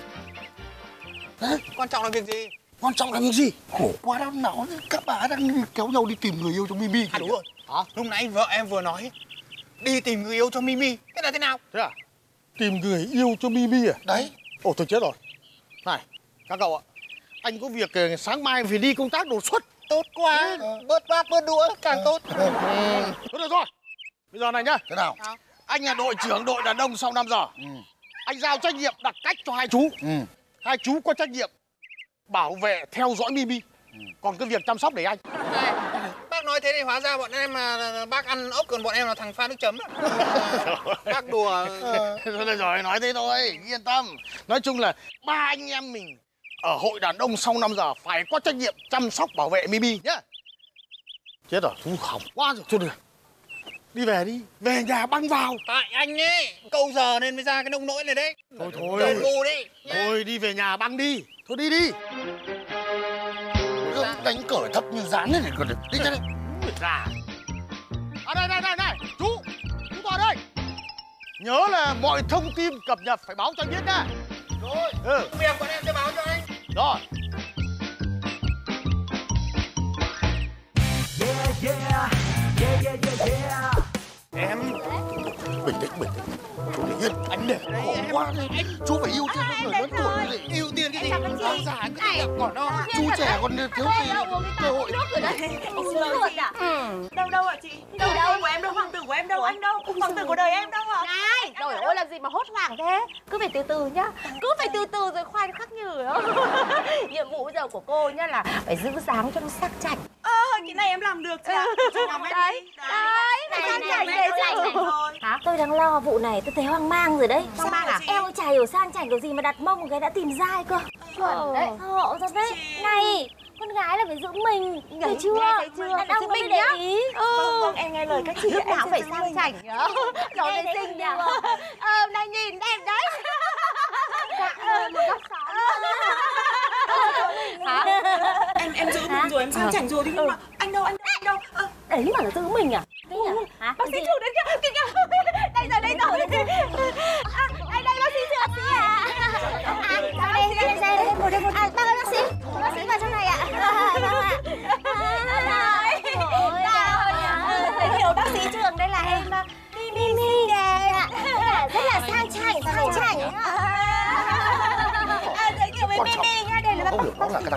Đấy Quan trọng là việc gì? Quan trọng là việc gì? Khổ quá đâu nào các bà đang kéo nhau đi tìm người yêu cho mimi. À đúng rồi. Hả? Lúc nãy vợ em vừa nói đi tìm người yêu cho Mimi. Thế là thế nào? thế à? Tìm người yêu cho mimi à? Đấy. Ồ tôi chết rồi. Này các cậu ạ. Anh có việc ờ, sáng mai phải đi công tác đột xuất. Tốt quá. Bớt bát bớt đũa càng tốt. thôi được rồi. Bây giờ này nhá. Thế nào? Sao? anh là đội trưởng đội đàn ông sau 5 giờ. Anh giao trách nhiệm đặt cách cho hai chú. Hai chú có trách nhiệm bảo vệ theo dõi mimi. Còn cái việc chăm sóc để anh. Này, bác nói thế thì hóa ra bọn em là, bác ăn ốc còn bọn em là thằng pha nước chấm à? bác đùa. thôi được rồi nói thế thôi yên tâm. Nói chung là ba anh em mình ở hội đàn ông sau 5 giờ phải có trách nhiệm chăm sóc bảo vệ mimi nhá. Chết rồi thu hỏng quá rồi. Thôi được. Đi về đi về nhà băng vào. Tại anh ấy câu giờ nên mới ra cái nông nỗi này đấy. Thôi thôi. Bù đi. Thôi đi về nhà băng đi Thôi đi đi. Cứ đánh cởi thấp như rán này còn được. Đi ra đây. Ra À đây đây đây này Chú Chú vào đây. Nhớ là mọi thông tin cập nhật phải báo cho anh biết nha. Rồi. Ừ. Việc của em sẽ báo cho anh. Rồi. Yeah, yeah, yeah, yeah, yeah, yeah. Em. Bình tĩnh, bình tĩnh chú để yên anh để khổ quá đi chú phải ưu tiên cho người lớn tuổi. đi ưu tiên cái gì? ông già anh cứ đẹp còn đâu chú trẻ còn thiếu gì cơ hội. Anh xuống luôn à? Đâu đâu ạ chị? Đâu đâu của em đâu, hoàng tử của em đâu, anh đâu? Hoàng tử của đời em đâu ạ? Này, trời ơi. làm gì mà hốt hoảng thế? Cứ phải từ từ nhá. Cứ phải từ từ rồi khoan khắc đó [laughs] Nhiệm vụ bây giờ của cô nhá là phải giữ dáng cho nó sắc chạch Ơ, cái này em làm được làm em Đấy, đấy, phải này, chảnh để chứ. Hả? Tôi đang lo vụ này, tôi thấy hoang mang rồi đấy. Hoang mang à? Em cũng chả hiểu sang chảnh kiểu gì mà đặt mông một cái đã tìm dai cơ. Chuẩn đấy. Hộ rồi đấy. Này, con gái là phải giữ mình, thấy chưa? nghe thấy chưa? Đàn ông mới để nhá. ý. Vâng, vâng, em nghe lời các chị Lúc nào phải sang chảnh nhá. Nó xinh nhá chưa? Ờ, này nhìn đẹp đấy [laughs] Dạ, một góc sáng. [laughs] Hả? Em em giữ mình rồi, em sang chảnh rồi thì nhưng mà anh đâu, anh đâu, anh đâu? Ơ, Đấy mà là giữ mình à? Thế? Hả? Bác sĩ chủ đến kìa, kìa kìa [laughs] Đây rồi, đây rồi [laughs] à, Đây, đây, bác sĩ chủ à À, đây, đây, đây, đây. À, bác sĩ. Bác sĩ vào trong này ạ.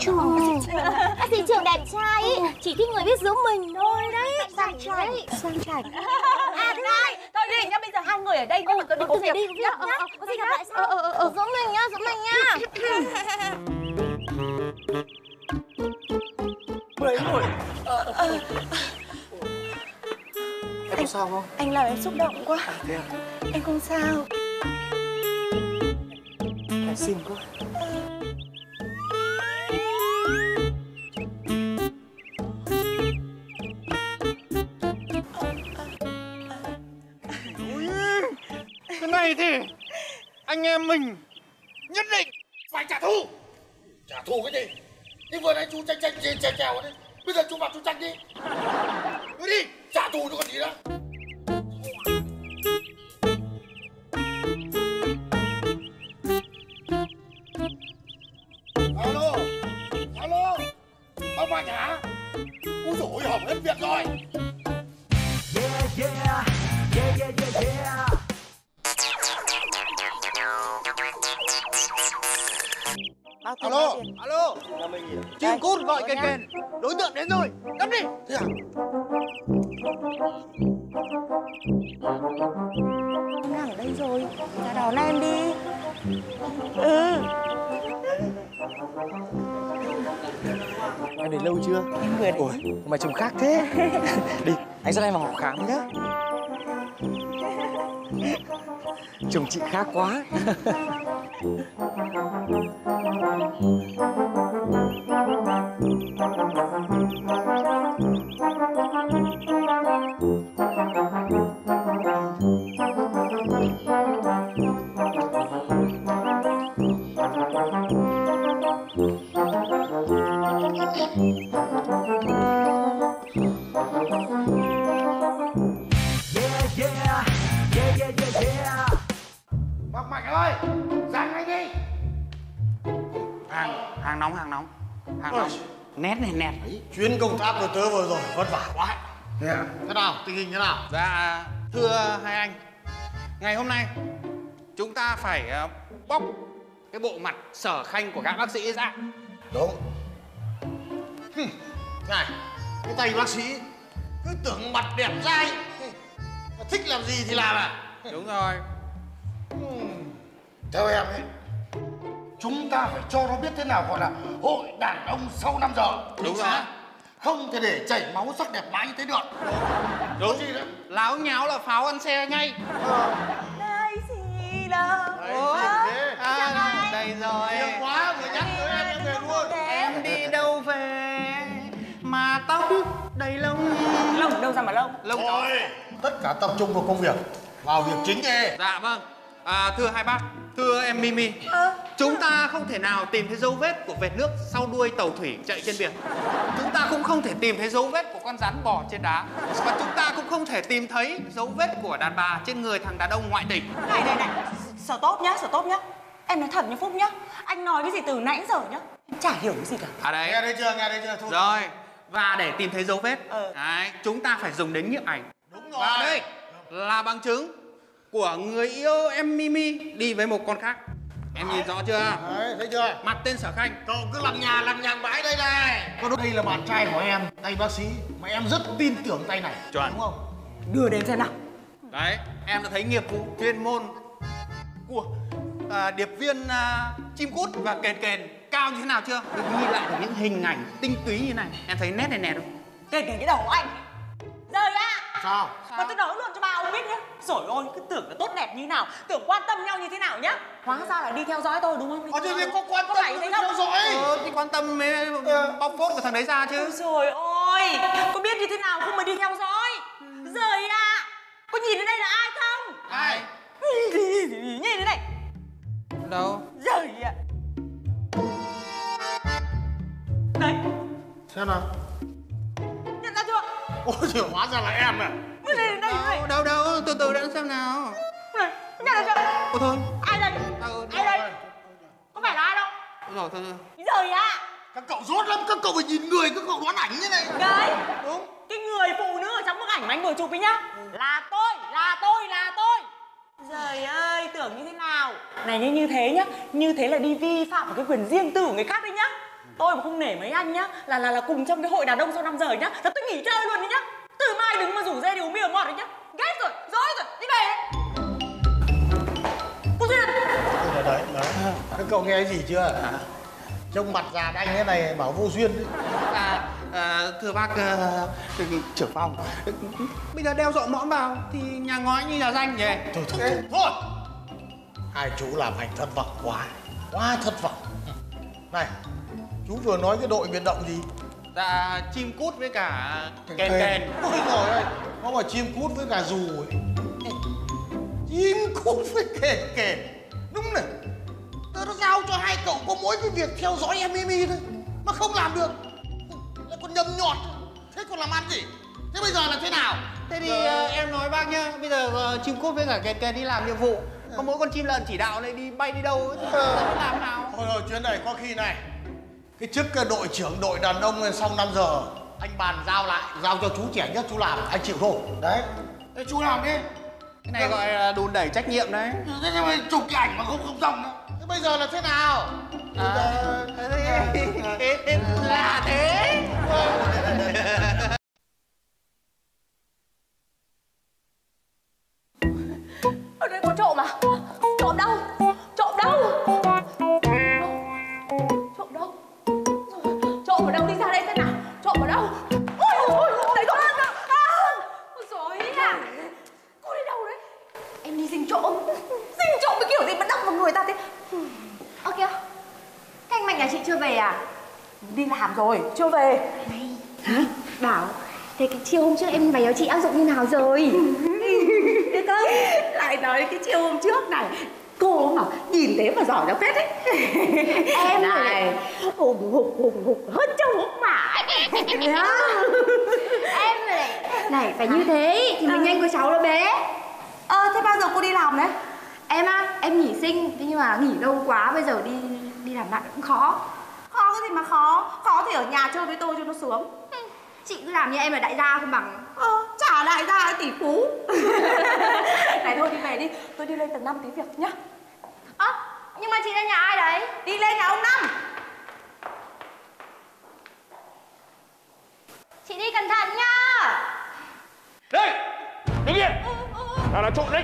Đằng nào Bác sĩ trưởng đẹp trai ý, chỉ thích người biết giữ mình thôi đấy. Sang chảnh. Sang chảnh. [laughs] À, thế này, thôi đi nhá, bây giờ hai người ở đây nhưng mà tôi đi có Tôi đi có việc nhá. Có gì gặp lại sau. Ờ, ờ, ờ. Giữ mình nhá, giữ mình nhá. Mấy rồi. em có sao không Anh làm em xúc động quá. thế à Em không sao. em xinh quá mình. Nhất định phải trả thù. Trả thù cái gì? Nhưng vừa nãy chú tranh tranh chèo chèo chèo đấy. Bây giờ chú vào chú tranh đi. Cứ đi trả thù nó còn gì nữa alo alo bác Mạnh hả? Úi dồi hỏng hết việc rồi Bao tiền, bao alo. Tiền? alo chim cút gọi kền kền đối tượng đến rồi đâm đi. Thế à? Đang ở đây rồi, ra đón em đi. Ừ, Em đến lâu chưa? em vừa. Ôi, mà trông khác thế [laughs] Đi, anh dẫn em vào phòng khám nhá Chồng chị khác quá [laughs] bác Mạnh ơi anh đi. Hàng hàng nóng hàng nóng. Hàng nóng. Nét này nét. Chuyến công tác của tớ vừa rồi vất vả quá. thế à? Thế nào, tình hình thế nào? dạ thưa hai anh. Ngày hôm nay chúng ta phải ờ, bóc cái bộ mặt sở khanh của các bác sĩ ra. Đúng Này, cái tay bác sĩ cứ tưởng mặt đẹp dai. Thích làm gì thì làm à? đúng rồi. Theo em ấy chúng ta phải cho nó biết thế nào gọi là hội đàn ông sau 5 giờ. Đúng xác. rồi. không thể để chảy máu sắc đẹp mãi như thế được. Đúng. Gì nữa? Láo nháo là pháo ăn xe ngay. Đây gì đâu. À, đây rồi. Quá, đâu ra mà lông? lông Thôi, tất cả tập trung vào công việc. Vào việc chính đi. dạ vâng à, thưa hai bác thưa em mimi chúng ta không thể nào tìm thấy dấu vết của vệt nước sau đuôi tàu thủy chạy trên biển chúng ta cũng không thể tìm thấy dấu vết của con rắn bò trên đá và chúng ta cũng không thể tìm thấy dấu vết của đàn bà trên người thằng đàn ông ngoại tình Này này này, sở tốt nhá, sở tốt nhá. Em nói thật như Phúc nhá. Anh nói cái gì từ nãy giờ nhá. Em chả hiểu cái gì cả. à đấy Nghe đây chưa, nghe đây chưa? Thôi. rồi và để tìm thấy dấu vết Ờ. đấy, chúng ta phải dùng đến nhiếp ảnh Đúng rồi. và đây là bằng chứng của người yêu em Mimi đi với một con khác. Em nhìn rõ chưa? Đấy, thấy chưa? Mặt tên Sở Khanh. Cậu cứ làm nhà làm nhằng mãi đây này. Có đúng đây là bạn trai của em, tay bác sĩ. Mà em rất tin tưởng tay này. Chuẩn. Đúng không? Đưa đến xem nào. Đấy, em đã thấy nghiệp vụ chuyên môn của à, điệp viên à, chim cút và kền kền cao như thế nào chưa? Được ghi lại được những hình ảnh tinh túy như này. Em thấy nét này nét không? Kền kền cái đầu của anh. Rời ra. Sao? Mà tôi nói luôn cho bà ông biết nhá. Rồi ôi, cứ tưởng là tốt đẹp như nào, tưởng quan tâm nhau như thế nào nhá. Hóa ra là đi theo dõi tôi đúng không? Đi Ờ, thì có tôi. quan có tâm phải thế theo dõi. Ờ, thì quan tâm mới bóc phốt của thằng đấy ra chứ. Rồi ôi, có biết như thế nào không mà đi theo dõi. Rời ạ. Có nhìn đến đây là ai không? Ai? [laughs] Nhìn đến đây. Đâu? Rời ạ. Đấy, Xem nào. nhận ra chưa? Ôi thì hóa ra là em à. Nhìn đây, đây. Đâu đâu đâu, từ từ đã xem nào. Này, nhận ra chưa? Ôi thôi. Ai đây? Ờ, Ai đây? Có phải là ai đâu? Rồi thôi. thôi. Rời ạ. Các cậu rốt lắm, các cậu phải nhìn người, các cậu đoán ảnh như này. Đấy, Đúng. cái người phụ nữ ở trong bức ảnh mà anh vừa chụp ấy nhá Là tôi, là tôi, là tôi Trời ơi, tưởng như thế nào Này như như thế nhá, như thế là đi vi phạm cái quyền riêng tư của người khác đấy nhá Tôi mà không nể mấy anh nhá, là là là cùng trong cái hội đàn ông sau 5 giờ nhá Là tôi nghỉ chơi luôn đấy nhá Từ mai đừng mà rủ dê đi uống bia ngọt đấy nhá Ghét rồi, dối rồi, đi về đấy Cô Duyên Đấy, đấy, đấy. Các cậu nghe cái gì chưa? Trông mặt già đanh thế này bảo vô duyên đấy. À, à, thưa bác à, trưởng phòng bây giờ đeo rộng mõm vào thì nhà ngói như nhà danh nhỉ Thôi thôi, thôi, thôi. Hai chú làm anh thất vọng quá. Quá thất vọng. Này, chú vừa nói cái đội biệt động gì? dạ chim cút với cả kèn kèn Ôi trời ơi, nó mà chim cút với cả dù ấy. Chim cút với kèn kèn. Đúng này. Tớ nó giao cho hai cậu có mỗi cái việc theo dõi em Mimi thôi. Mà không làm được. Lại còn nhầm nhọt. Thế còn làm ăn gì? Thế bây giờ là thế nào? thế thì à, em nói bác nhá bây giờ à, chim cút với cả kèn kèn đi làm nhiệm vụ có mỗi con chim lợn chỉ đạo này đi bay đi đâu ấy, thì nó làm nào Thôi rồi, chuyến này có khi này. Cái chức cái đội trưởng đội đàn ông xong 5 giờ. Anh bàn giao lại, giao cho chú trẻ nhất chú làm. Anh chịu thôi. Đấy. Thế chú làm đi. cái này gọi là đùn đẩy trách nhiệm đấy Thế nhưng mà chụp cái ảnh mà không không xong nữa. Thế bây giờ là thế nào? à, thế [laughs] là thế Ở đây có trộm à? Trộm đâu? Trộm đâu? Người ta thế? Ơ kìa. Anh Mạnh nhà chị chưa về à? Đi làm rồi, chưa về Này, hả? Bảo, thế cái chiêu hôm trước em váy áo chị áp dụng như nào rồi? Được không? Lại nói cái chiêu hôm trước này Cô mà nhìn thế mà giỏi ra phết ấy Em này hùng hục hùng hục hơn châu húc Đó. em này này phải như thế thì mình nhanh với cháu đó bé Ờ thế bao giờ cô đi làm đấy em á em nghỉ sinh thế nhưng mà nghỉ lâu quá bây giờ đi đi làm lại cũng khó. Khó cái gì mà khó Khó thì ở nhà chơi với tôi cho nó sướng Ừ, chị cứ làm như em là đại gia không bằng. Ờ trả lại ra cái tỷ phú. [laughs] Này thôi đi về đi. Tôi đi lên tầng 5 tí việc nhá. Ơ nhưng mà chị lên nhà ai đấy? Đi lên nhà ông Năm. Chị đi cẩn thận nhá. Đây Đứng yên. Nào là trộm đấy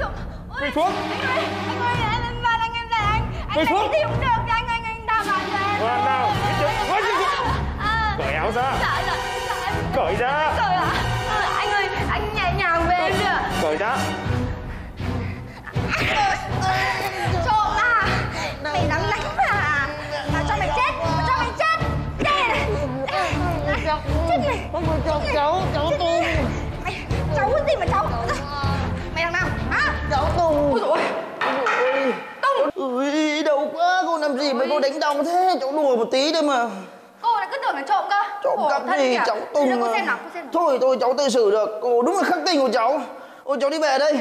Trộm. Quỳ xuống anh ơi anh ơi em em van anh em để anh anh Quỳ đánh xuống. thì cũng được anh anh anh đào vào cho em Ngoan nào chưa à, Cởi áo ra dạ dạ dạ em Cởi ra trời ạ Ờ, anh ơi anh nhẹ nhàng về em được Cởi ra trộm à mày đáng đánh à mà cho mày chết mà cho mày chết đây này chết mày cháu cháu mày cháu cái gì mà cháu cháu tu ôi dồi ôi. Ui, đau quá, cô làm gì mà cô đánh đau thế? Cháu đùa một tí thôi mà. Cô lại cứ tưởng là trộm cơ. Trộm cắp gì, cháu cô mà. xem nào cô xem nào. Thôi, thôi, cháu tự xử được. Cô đúng là khắc tinh của cháu. Ôi, cháu đi về đây.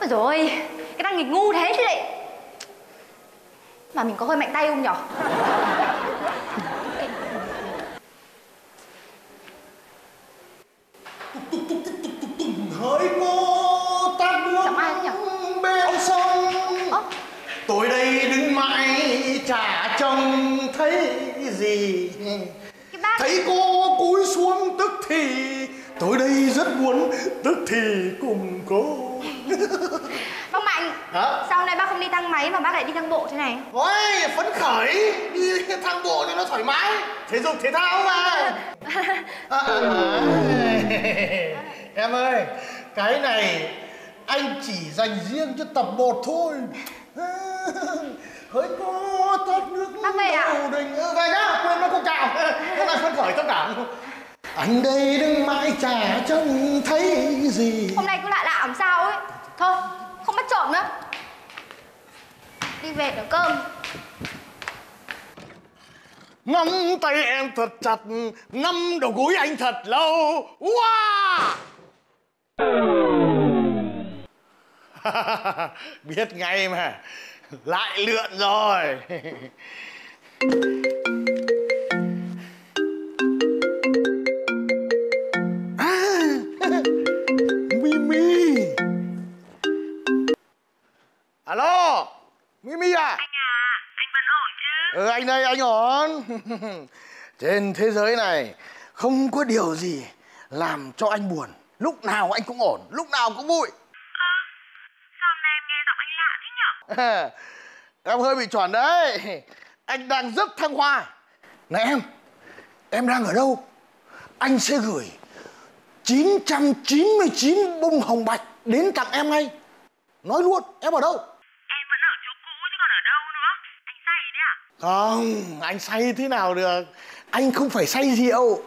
Ôi dồi ôi, cái thằng nghịch ngu thế chứ lại. Mà mình có hơi mạnh tay không nhở? Gì? Cái bác thấy cô cúi xuống tức thì tôi đây rất muốn tức thì cùng cô. [laughs] Bác Mạnh Hả? Sau này bác không đi thang máy mà bác lại đi thang bộ thế này. Ôi, phấn khởi. Đi thang bộ cho nó thoải mái. Thể dục thể thao mà. [laughs] À, à, à. em ơi cái này anh chỉ dành riêng cho tập 1 thôi [laughs] hỡi cô tắt nước đầu đình. Ừ, về nhá quên mất cô chào hôm nay phấn khởi tâm cảm anh đây đứng mãi chả trông thấy gì. Hôm nay cứ lạ lạ làm sao ấy. Thôi không bắt trộm nữa. Đi về nấu cơm. Nắm tay em thật chặt Nắm đầu gối anh thật lâu. Wow [laughs] Biết ngay mà Lại lượn rồi. À, [laughs] Mimi. Alo Mimi à? Anh À, anh vẫn ổn chứ? Ừ anh đây anh ổn. [laughs] Trên thế giới này Không có điều gì Làm cho anh buồn. Lúc nào anh cũng ổn Lúc nào cũng vui [laughs] Em hơi bị chuẩn đấy. Anh đang rất thăng hoa. Này em Em đang ở đâu? Anh sẽ gửi 999 bông hồng bạch Đến tặng em ngay. Nói luôn em ở đâu? Em vẫn ở chỗ cũ chứ còn ở đâu nữa? Anh say đấy à? Không, anh say thế nào được? Anh không phải say rượu.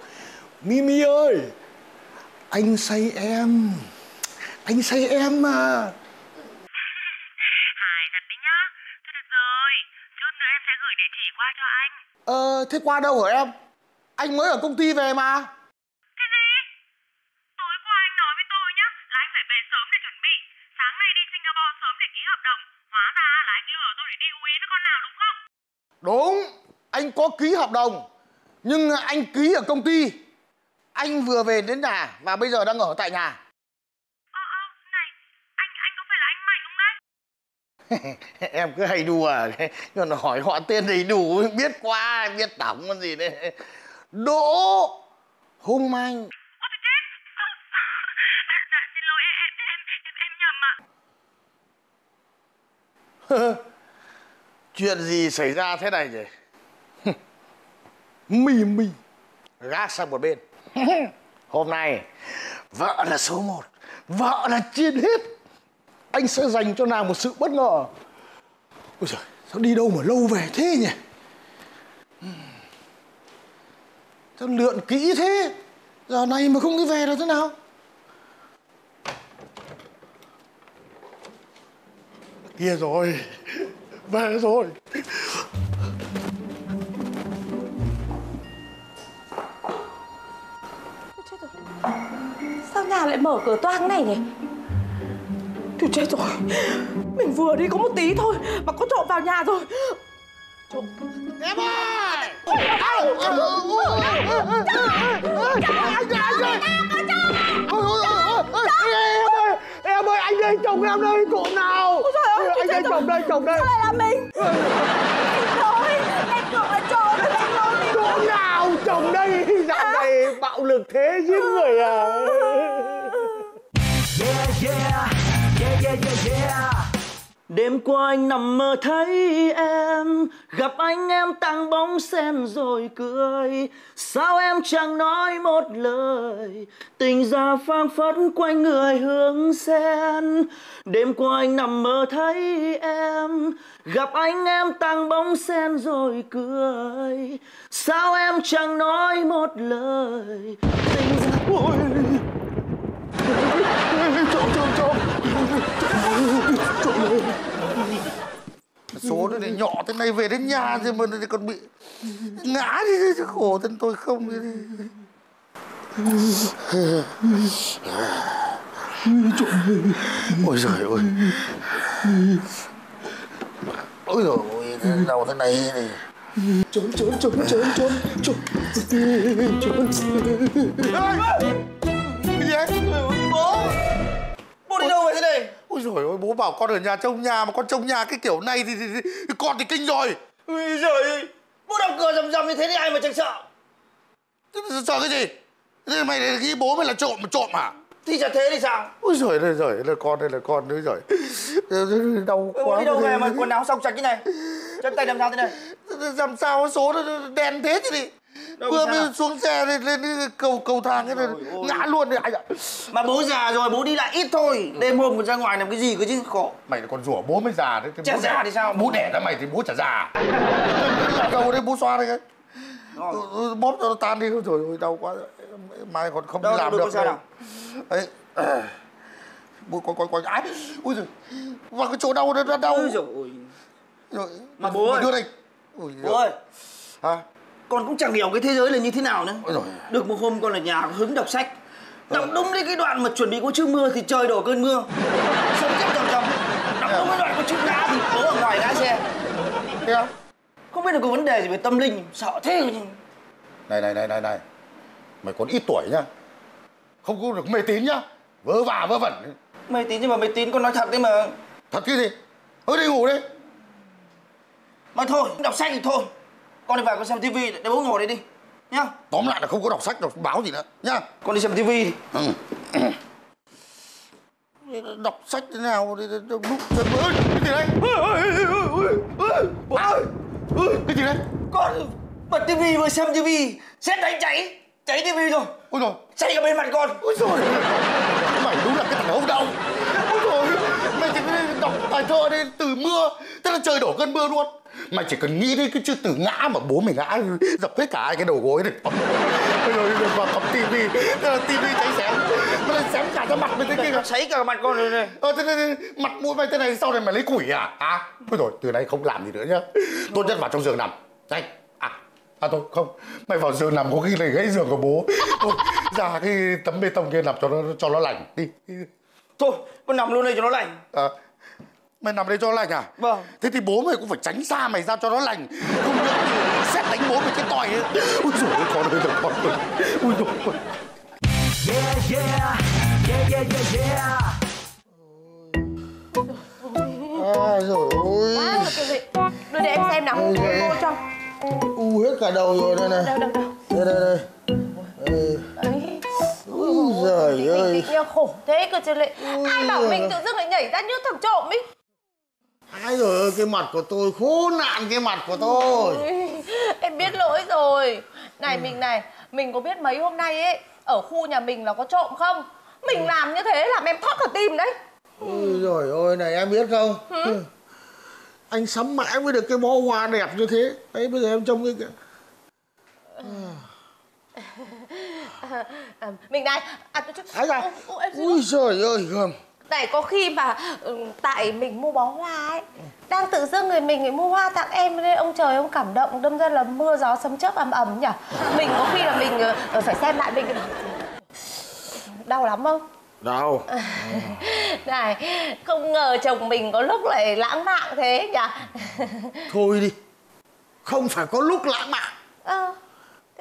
Mimi ơi Anh say em. Anh say em mà Hài thật đấy nhá. Thôi được rồi, chút nữa em sẽ gửi địa chỉ qua cho anh. Ờ, thế qua đâu hả em Anh mới ở công ty về mà Cái gì? Tối qua anh nói với tôi nhá là anh phải về sớm để chuẩn bị. Sáng nay đi Singapore sớm để ký hợp đồng. Hóa ra là anh lừa tôi để đi úy với con nào đúng không? Đúng Anh có ký hợp đồng Nhưng anh ký ở công ty Anh vừa về đến nhà Và bây giờ đang ở tại nhà [laughs] Em cứ hay đùa. [laughs] Nhưng mà hỏi họ tên đầy đủ Biết qua, biết tổng con gì đấy. Đỗ Hung Manh. [laughs] Chuyện gì xảy ra thế này nhỉ? Mì mì. Gác sang một bên. Hôm nay Vợ là số một Vợ là trên hết anh sẽ dành cho nàng một sự bất ngờ. Ôi giời, Sao đi đâu mà lâu về thế nhỉ? Hmm. Sao lượn kỹ thế? Giờ này mà không đi về là thế nào? Kia rồi, Về rồi. Sao nhà lại mở cửa toang này nhỉ? Thôi chết rồi. Mình vừa đi có một tí thôi mà có trộm vào nhà rồi. Trộm. Em ơi! Em ơi! Em ơi, anh đây, chồng em đây, trộm nào! Ôi trời ơi, Anh đây, chồng đây, chồng đây! Sao lại là mình? Lỗi, em tưởng là trộm. Trộm nào? Chồng đây, dạo này bạo lực thế giết người à! Đêm qua anh nằm mơ thấy em Gặp anh em tăng bóng sen rồi cười Sao em chẳng nói một lời Tình ra phang phất quanh người hướng sen Đêm qua anh nằm mơ thấy em Gặp anh em tăng bóng sen rồi cười Sao em chẳng nói một lời Tình ra... Ôi. Trộm, trộm, trộm! Số nó này nhỏ thế này về đến nhà rồi mà lại còn bị ngã đi chứ khổ thân tôi không đi. Ôi giời ơi Ôi giời ơi, đầu thế này này Trốn, trốn, trốn, trốn, trốn, trốn Trốn Cái gì ấy? Bố Bố đi đâu vậy thế này? Ôi giời ơi, bố bảo con ở nhà trông nhà mà con trông nhà cái kiểu này thì, thì, thì con thì kinh rồi. Ui giời Bố đóng cửa rầm rầm như thế thì ai mà chẳng sợ? Sợ cái gì? Thế mày nghĩ bố mày là trộm mà trộm à? Thì chả thế thì sao? Ôi giời ơi giời là con đây là con nữa rồi [laughs] Đau Bố quá đi đâu về mà quần áo xong sạch thế này? Chân tay làm sao thế này? Làm sao số nó đen thế chứ đi Đâu Vừa mới xuống xe lên, lên cái cầu cầu thang cái này ngã luôn đấy anh ạ Mà bố già rồi bố đi lại ít thôi. Đêm hôm còn ra ngoài làm cái gì cơ chứ khổ. Mày con rủa bố mới già đấy. Chả già thì sao? Bố đẻ ra mày thì bố chả già. [laughs] Đâu đấy bố xoa đây cái. Ừ, ừ, bóp cho nó tan đi. Rồi ôi đau quá. Mai còn không Đâu, làm được đâu. à, bố coi coi coi ái ui giời. Vào cái chỗ đau nó đau. Ôi dồi ôi. rồi. Mà bố ơi. đưa đây. Ui Bố ơi. hả Con cũng chẳng hiểu cái thế giới là như thế nào nữa. Ôi dồi. Được một hôm con ở nhà hứng đọc sách. Đọc đúng đến cái đoạn mà chuẩn bị có chữ mưa thì trời đổ cơn mưa. Sấm chớp chầm chầm Đọc đúng cái đoạn có chữ ngã thì bố ở ngoài ngã xe. Thế á? Không biết là có vấn đề gì về tâm linh Sợ thế này này này này này. Mày còn ít tuổi nhá. Không có được mê tín nhá. Vớ vả vớ vẩn. Mày tín nhưng mà mày tín con nói thật đấy mà. Thật cái gì? Thôi đi ngủ đi. Mà thôi đọc sách thì thôi Con đi vào con xem tivi để bố ngồi đây đi Nhá. Tóm lại là không có đọc sách đọc báo gì nữa nhá. Con đi xem tivi đi. Ừ. [clears throat] đọc sách thế nào lúc ơi cái gì đấy? Bố ơi ơi cái gì đấy? Con bật tivi vừa xem tivi Xét đánh cháy Cháy tivi rồi. Ôi rồi Cháy cả bên mặt con. Ôi rồi mày đúng là cái thằng hốc đâu ôi rồi mày chỉ đọc bài thơ đây từ mưa thế là trời đổ cơn mưa luôn mày chỉ cần nghĩ đến cái chữ từ ngã mà bố mày ngã dập hết cả hai cái đầu gối này rồi vào cặp tivi tivi cháy xém. Nó lại xém cả ra mặt mày thế kia Cháy cả mặt con rồi này. Ờ thế, thế, mặt mũi mày thế này sau này mày lấy củi à? À ôi rồi từ nay không làm gì nữa nhá. Tốt nhất vào trong giường nằm. Đây à à thôi không. Mày vào giường nằm có khi lại gãy giường của bố. Thôi ra cái tấm bê tông kia nằm cho nó cho nó lành. Đi. Thôi con nằm luôn đây cho nó lành. À, mày nằm đây cho nó lành à? Vâng. Thế thì bố mày cũng phải tránh xa mày ra cho nó lành. Không nhỡ xét đánh bố mày cái tỏi ấy. Ui dồi ôi con ơi con ơi. Ui dồi ôi. Yeah, yeah, yeah, yeah, yeah, yeah. À rồi ôi. Quá là kiểu gì Đưa để em xem nào. Ôi. Cô cho U hết cả đầu rồi đây này. Đâu đâu đâu. Đây đây đây. Đây. Đấy Úi giời ơi. nha khổ thế cơ chứ lại. Ai bảo mình tự dưng lại nhảy ra như thằng trộm ý Ai rồi ơi cái mặt của tôi khốn nạn cái mặt của tôi. Em biết lỗi rồi. Này mình này Mình có biết mấy hôm nay ấy Ở khu nhà mình là có trộm không? Mình làm như thế làm em thoát cả tim đấy. Ôi rồi ôi này em biết không? Hử? Anh sắm mãi mới được cái bó hoa đẹp như thế. Đấy bây giờ em trông cái kìa. À, Mình này à, chút- chút- Ái da. Ô, ô, em xin Ui lỗi. giời ơi gầm Này có khi mà ừ, tại mình mua bó hoa ấy Đang tự dưng người mình người mua hoa tặng em Nên ông trời ông cảm động Đâm ra là mưa gió sấm chớp ầm ầm nhỉ? Mình có khi là mình ờ, phải xem lại mình Đau lắm không? Đâu [laughs] Này không ngờ chồng mình có lúc lại lãng mạn thế nhỉ? Thôi đi Không phải có lúc lãng mạn. Ờ,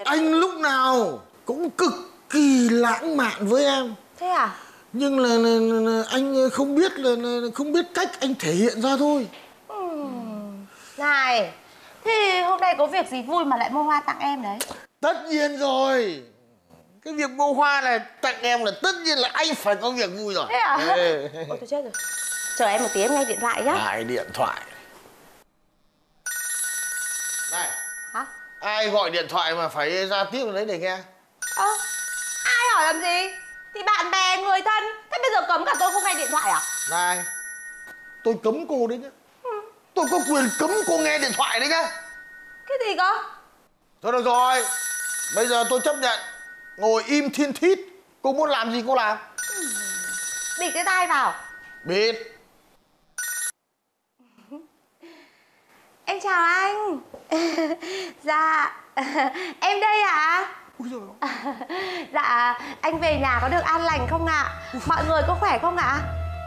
Anh lúc nào cũng cực kỳ lãng mạn với em. Thế à? Nhưng là, là, là, là anh không biết là, là không biết cách anh thể hiện ra thôi. Ừm, Này Thế hôm nay có việc gì vui mà lại mua hoa tặng em đấy? Tất nhiên rồi. Cái việc mua hoa này tặng em là tất nhiên là anh phải có việc vui rồi. Thế à? Ê. Ôi tôi chết rồi. Chờ em một tí em nghe điện thoại nhá. Lại điện thoại? Này. Hả? Ai gọi điện thoại mà phải ra tiếp vào đấy để nghe? Ơ, ai hỏi làm gì? Thì bạn bè, người thân. Thế bây giờ cấm cả tôi không nghe điện thoại à? Này Tôi cấm cô đấy nhá. Tôi có quyền cấm cô nghe điện thoại đấy nhá. Cái gì cơ? Thôi được rồi. Bây giờ tôi chấp nhận. Ngồi im thiên thít. Cô muốn làm gì cô làm? Bịt cái tai vào. Bịt. [laughs] Em chào anh. [laughs] Dạ. [laughs] Em đây ạ [laughs] Dạ Anh về nhà có được an lành không ạ? Mọi người có khỏe không ạ?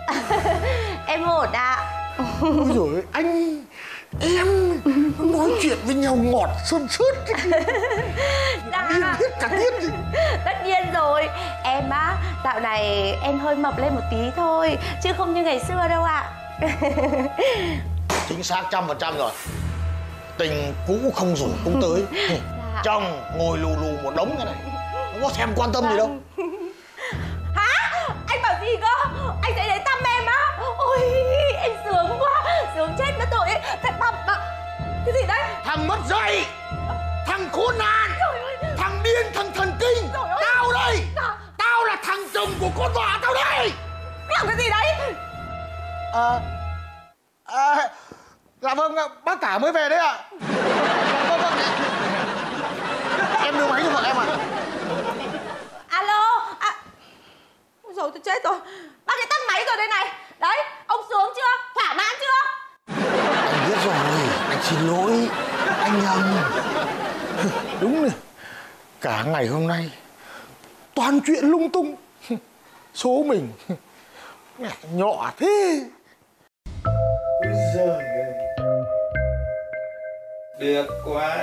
[laughs] Em ổn ạ. Ôi dồi anh Em nói chuyện với nhau ngọt xuân sướt [laughs] Dạ. Hết cả tiết Tất nhiên rồi. Em á Dạo này em hơi mập lên một tí thôi Chứ không như ngày xưa đâu ạ. Chính xác trăm phần trăm rồi. Tình cũ không rủ cũng tới chồng ngồi lù lù một đống cái này không có thèm quan tâm gì đâu. Hả? Anh bảo gì cơ? Anh sẽ đến thăm em á? Ôi, em sướng quá Sướng chết mất rồi. Thật thăm à, Cái gì đấy? thằng mất dạy thằng khốn nạn thằng điên thằng thần kinh. Tao đây tao là thằng chồng của con vợ tao đây. Làm cái gì đấy? à, à, dạ vâng bác cả mới về đấy ạ. Vâng vâng em đưa máy cho vợ em ạ Alo à... Ôi dồi tôi chết rồi Bác ấy tắt máy rồi đây này Đấy, ông sướng chưa? Thỏa mãn chưa? anh biết rồi anh xin lỗi anh nhầm đúng rồi cả ngày hôm nay toàn chuyện lung tung số mình nhỏ thế Ôi giời ơi. Được quá.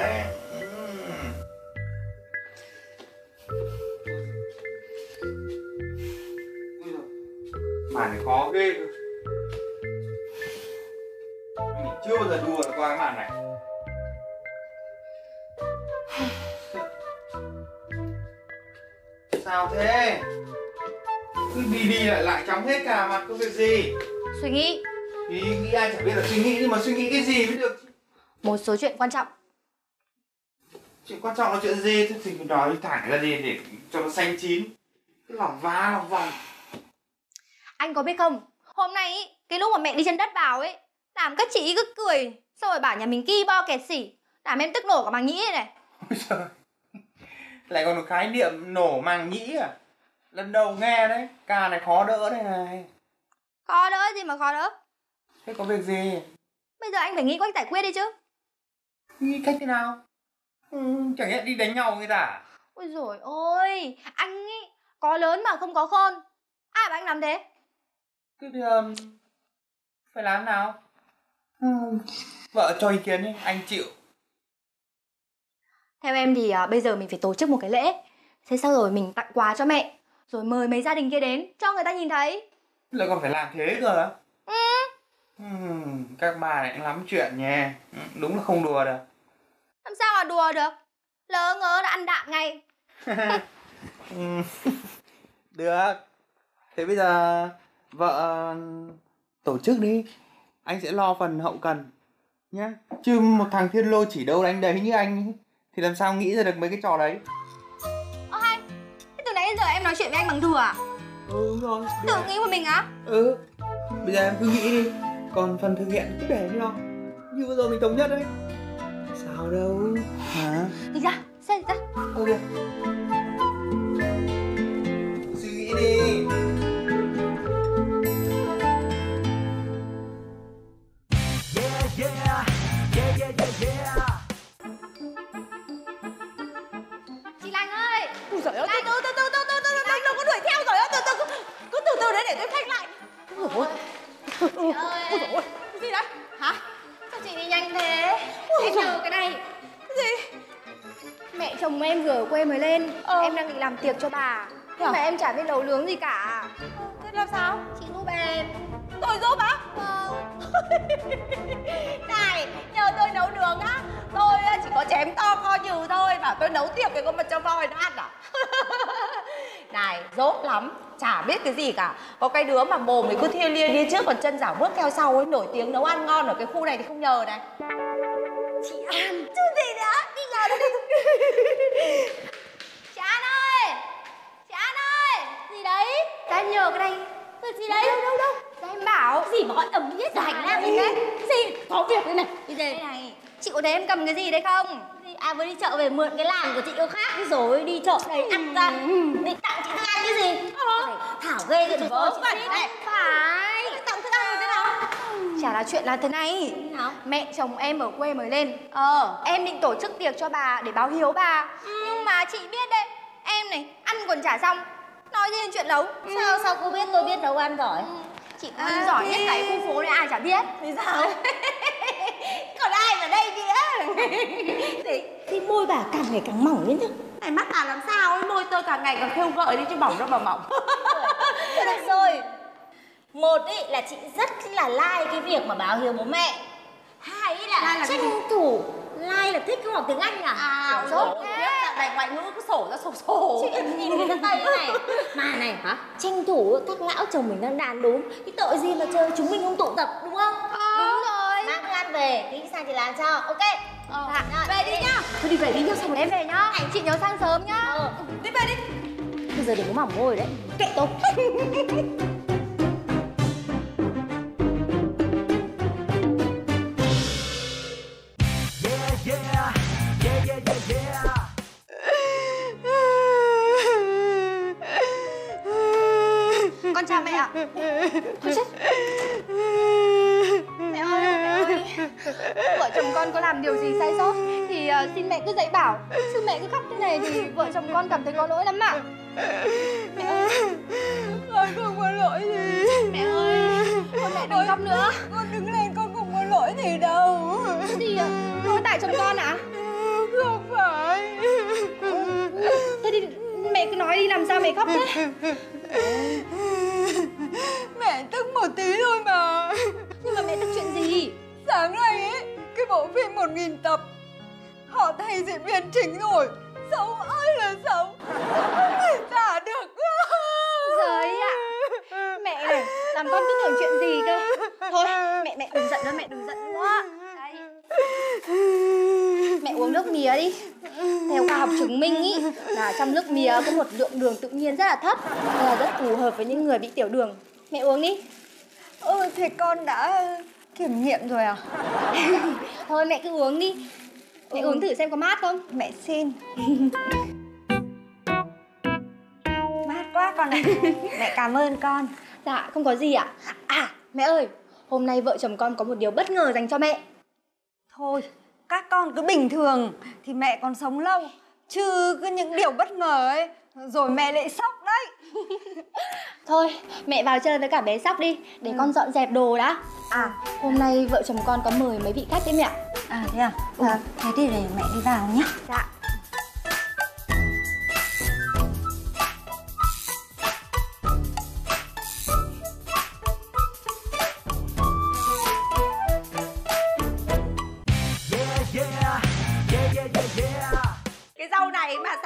Màn này khó ghê cơ. Mình chưa bao giờ đùa được qua cái màn này. Sao thế? Cứ đi đi lại lại chóng hết cả mặt có việc gì? Suy nghĩ Ý nghĩ ai chẳng biết là suy nghĩ nhưng mà suy nghĩ cái gì mới được một số chuyện quan trọng. Chuyện quan trọng là chuyện gì thì thì nói thẳng ra đi để cho nó xanh chín Cứ lòng vá lòng vòng Anh có biết không? Hôm nay ý, cái lúc mà mẹ đi chân đất vào ấy, làm các chị cứ cười, xong rồi bảo nhà mình ki bo kẹt xỉ, làm em tức nổ cả màng nhĩ này. Ôi trời Lại còn một khái niệm nổ màng nhĩ à Lần đầu nghe đấy Ca này khó đỡ đây này Khó đỡ gì mà khó đỡ. Thế có việc gì Bây giờ anh phải nghĩ cách giải quyết đi chứ. Nghĩ cách thế nào ừ, Chẳng nhẽ đi đánh nhau người ta à? Ôi dồi ôi, anh ý, có lớn mà không có khôn. Ai bảo anh làm thế? Thế thì um, Phải làm nào ừ, Vợ cho ý kiến đi Anh chịu Theo em thì à, bây giờ mình phải tổ chức một cái lễ. Thế sau rồi mình tặng quà cho mẹ. Rồi mời mấy gia đình kia đến cho người ta nhìn thấy. Lại còn phải làm thế cơ á Ừ. Ừm, các bà này cũng lắm chuyện nha Ừ, Đúng là không đùa được Làm sao mà đùa được? Lỡ ngớ đã ăn đạm ngay. [laughs] [laughs] Được Thế bây giờ vợ tổ chức đi. Anh sẽ lo phần hậu cần nhá. Chứ một thằng thiên lô chỉ đâu đánh đấy như anh ấy, Thì làm sao nghĩ ra được mấy cái trò đấy? Ơ hay, thế từ nãy đến giờ em nói chuyện với anh bằng thừa à? Ừ rồi. Tự nghĩ một mình á? Ừ Bây giờ em cứ nghĩ đi. Còn phần thực hiện cứ để lo. Như vừa rồi mình thống nhất đấy. Sao đâu. Hả? Đi ra, xe đi ra. Ok để tôi phanh lại. Ôi dồi ôi. Ôi ơi! dồi ôi, cái gì đấy? Hả? Sao chị đi nhanh thế? Ôi giời. nhờ cái này. Cái gì? Mẹ chồng em vừa ở quê mới lên. Em đang định làm tiệc cho bà. Nhưng mà em chả biết nấu nướng gì cả. Thế làm sao? Chị giúp em. Tôi giúp á? Vâng. [laughs] Này, nhờ tôi nấu nướng á Tôi chỉ có chém to kho nhừ thôi Bảo tôi nấu tiệc cái con mật cho voi nó ăn à [laughs] Này, dốt lắm Chả biết cái gì cả Có cái đứa mà mồm thì cứ thia lia đi trước Còn chân rảo bước theo sau ấy Nổi tiếng nấu ăn ngon ở cái khu này thì không nhờ này Chị An. Chứ gì nữa? Đi ngờ đi. [laughs] Chị An ơi! Chị An ơi! Gì đấy? Em nhờ cái này. Cái gì đấy? Đâu đâu đâu. Cho em bảo. Gì mà gọi ẩm hết ra hành lang gì thế? Gì? Có việc đây này. Đi đây. Đây này. Chị có thấy em cầm cái gì đấy không? À vừa đi chợ về mượn cái làng của chị có khác rồi đi chợ đầy ăn ra định tặng chị thức ăn cái gì? Này, thảo ghê cái Vớ vẩn này. phải. Tặng thức ăn thế nào? chả là chuyện là thế này. Nào? mẹ chồng em ở quê mới lên. Ờ. Em định tổ chức tiệc cho bà để báo hiếu bà. Nhưng mà chị biết đấy em này ăn còn chả xong. Nói gì chuyện nấu Sao sao cô biết? Tôi biết nấu ăn giỏi. Chị cũng ăn giỏi nhất cái khu phố này ai chả biết. Thì sao? [laughs] Còn ai ở đây nữa Thì, thì môi bà càng ngày càng mỏng lên chứ Này mắt bà làm sao ấy Môi tôi càng ngày càng khêu gợi đi chứ mỏng đâu mà mỏng Thôi được rồi một ý là chị rất là like cái việc mà báo hiếu bố mẹ hai ý là Like là cái tranh thủ Lai là thích không học tiếng Anh à? À, Dốt dốt thế. này ngoại ngữ cứ sổ ra sổ sổ. Chị nhìn người ta Tây thế này Mà này hả? Tranh thủ các lão chồng mình đang đàn đúng Cái tội gì mà chơi chúng mình không tụ tập đúng không? Đúng rồi Ăn về, tí sang thì làm cho, ok. Dạ, Rồi, về đi nhá. Thôi đi về đi nhá, xong rồi em về nhá. Anh chị nhớ sang sớm nhá. Ờ. Đi về đi. Bây giờ đừng có mỏng môi đấy. Kệ tôi Yeah, yeah, yeah, yeah, yeah, yeah. Con chào mẹ ạ. Thôi chết. Mẹ ơi, mẹ ơi Vợ chồng con có làm điều gì sai sót Thì ờ, xin mẹ cứ dạy bảo. Chứ mẹ cứ khóc thế này thì vợ chồng con cảm thấy có lỗi lắm ạ. Mẹ ơi. Con không có lỗi gì. Mẹ ơi Con mẹ đừng khóc nữa. Con đứng lên con không có lỗi gì đâu. Gì ạ? Lỗi tại chồng con ạ? Không phải. Thế thì mẹ cứ nói đi làm sao mẹ khóc thế? Mẹ tức một tí thôi mà. Nhưng mà mẹ tức chuyện gì Sáng nay ấy Cái bộ phim 1000 tập. Họ thay diễn viên chính rồi Xấu ơi là xấu Không thể tả được. Giời ạ. Mẹ này Làm con cứ tưởng chuyện gì cơ. Thôi mẹ mẹ đừng giận nữa mẹ đừng giận nữa. Đây. Mẹ uống nước mía đi. Theo khoa học chứng minh ý Là trong nước mía có một lượng đường tự nhiên rất là thấp là rất phù hợp với những người bị tiểu đường. Mẹ uống đi. Ừ thì con đã kiểm nghiệm rồi à? [laughs] Thôi mẹ cứ uống đi. Mẹ uống thử xem có mát không? Mẹ xin [laughs] Mát quá con ạ. Mẹ cảm ơn con. Dạ không có gì ạ. À mẹ ơi Hôm nay vợ chồng con có một điều bất ngờ dành cho mẹ. Thôi, các con cứ bình thường thì mẹ còn sống lâu. Chứ cứ những điều bất ngờ ấy Rồi mẹ lại sốc đấy. Thôi mẹ vào chơi với cả bé Sóc đi Để con dọn dẹp đồ đã. À. Hôm nay vợ chồng con có mời mấy vị khách đấy mẹ À thế à? à thế thì để mẹ đi vào nhé. Dạ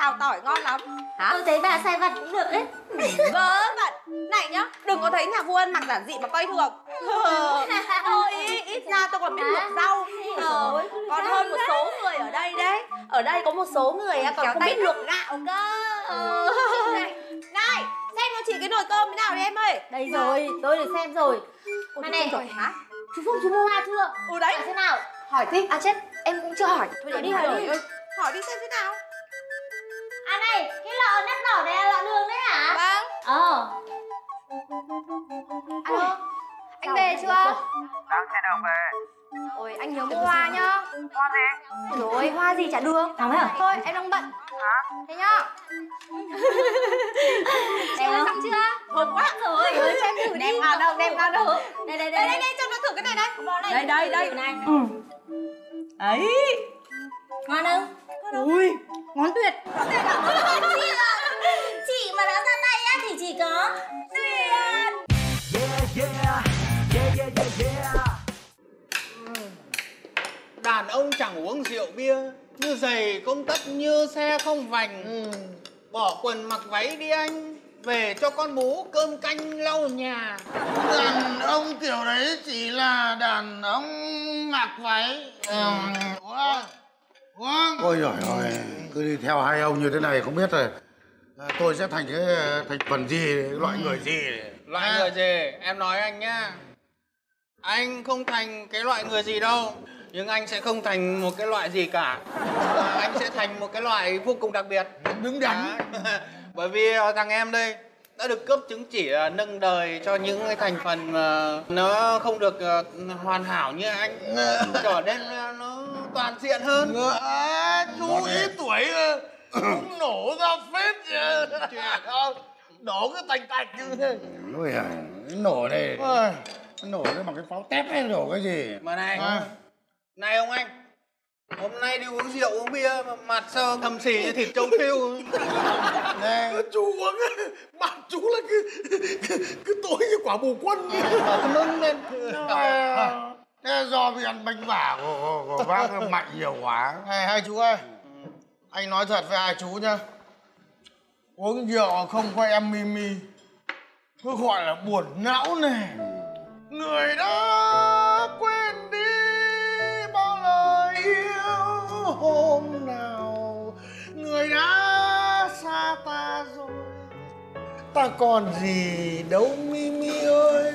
xào tỏi ngon lắm. Hả? Tôi thấy bà sai vặt cũng được đấy. [laughs] Vớ vẩn. Này nhá, đừng có thấy nhà vua ăn mặc giản dị mà coi thường. [laughs] Thôi ít ra tôi còn biết luộc rau. Ờ, Còn hơn một số người ở đây đấy. Ở đây có một số người á, còn không biết luộc gạo cơ. Ờ. Này, xem cho chị cái nồi cơm thế nào đi em ơi. Đây rồi, tôi được xem rồi. Mà này, hả? chú Phúc chú mua hoa chưa? Ừ đấy. Thế nào? Hỏi đi À chết em cũng chưa hỏi. Thôi để đi hỏi đi. Hỏi đi xem thế nào lọ nắp đỏ này là lọ đường đấy hả? Vâng. Ờ. Alo. Anh về chưa? Đang trên đường về. Ôi anh nhớ mua hoa nhá. Hoa. Gì? Rồi hoa gì chả được. Thằng ấy à? Thôi em đang bận. Hả? Thế nhá. [laughs] Chưa không? xong chưa? Thơm quá. Rồi Ơi cho em thử đi. Đẹp ngon đâu, đẹp ngon đâu? Đây đây đây Đây đây đây, cho nó thử cái này đây đây Đây đây. đây này. Ừ. Ấy. Ngon không? Ui. Ngon tuyệt. Chị, mà đã ra tay á thì chỉ có Duyên. Yeah, yeah, yeah, yeah, yeah, yeah. Đàn ông chẳng uống rượu bia Như giày không tất như xe không vành. Bỏ quần mặc váy đi anh Về cho con bú cơm canh lau nhà. Đàn ông kiểu đấy chỉ là đàn ông mặc váy. Ừm, Uống Uống Ôi giời ơi Cứ đi theo hai ông như thế này không biết rồi. À, Tôi sẽ thành cái thành phần gì Loại người gì? Loại người gì? Em nói anh nhá. Anh không thành cái loại người gì đâu Nhưng anh sẽ không thành một cái loại gì cả. Và Anh sẽ thành một cái loại vô cùng đặc biệt. Đứng đắn. Đấy. [laughs] Bởi vì ờ, thằng em đây đã được cấp chứng chỉ ờ, nâng đời cho những cái thành phần mà nó không được ờ, hoàn hảo như anh trở nên ờ, nó toàn diện hơn. À, Chú ít tuổi ờ, cũng nổ ra phết Nổ cái tạch tạch như thế. Ôi à, cái nổ này. Nổ cái bằng cái pháo tép hay nổ cái gì? Mà này À. Này ông anh Hôm nay đi uống rượu uống bia mà mặt sao thầm xì như thịt trâu thiêu. Nè Chú uống Mặt chú là cứ Cứ tối như quả bù quân. Mở cái nâng lên. À, do vì ăn bánh vả của, của, bác mạnh nhiều quá. Này hai chú ơi. Anh nói thật với hai chú nhá. Uống rượu không có em Mimi Cứ gọi là buồn não nè. Người đã quên đi bao lời yêu hôm nào. Người đã xa ta rồi. Ta còn gì đâu Mimi ơi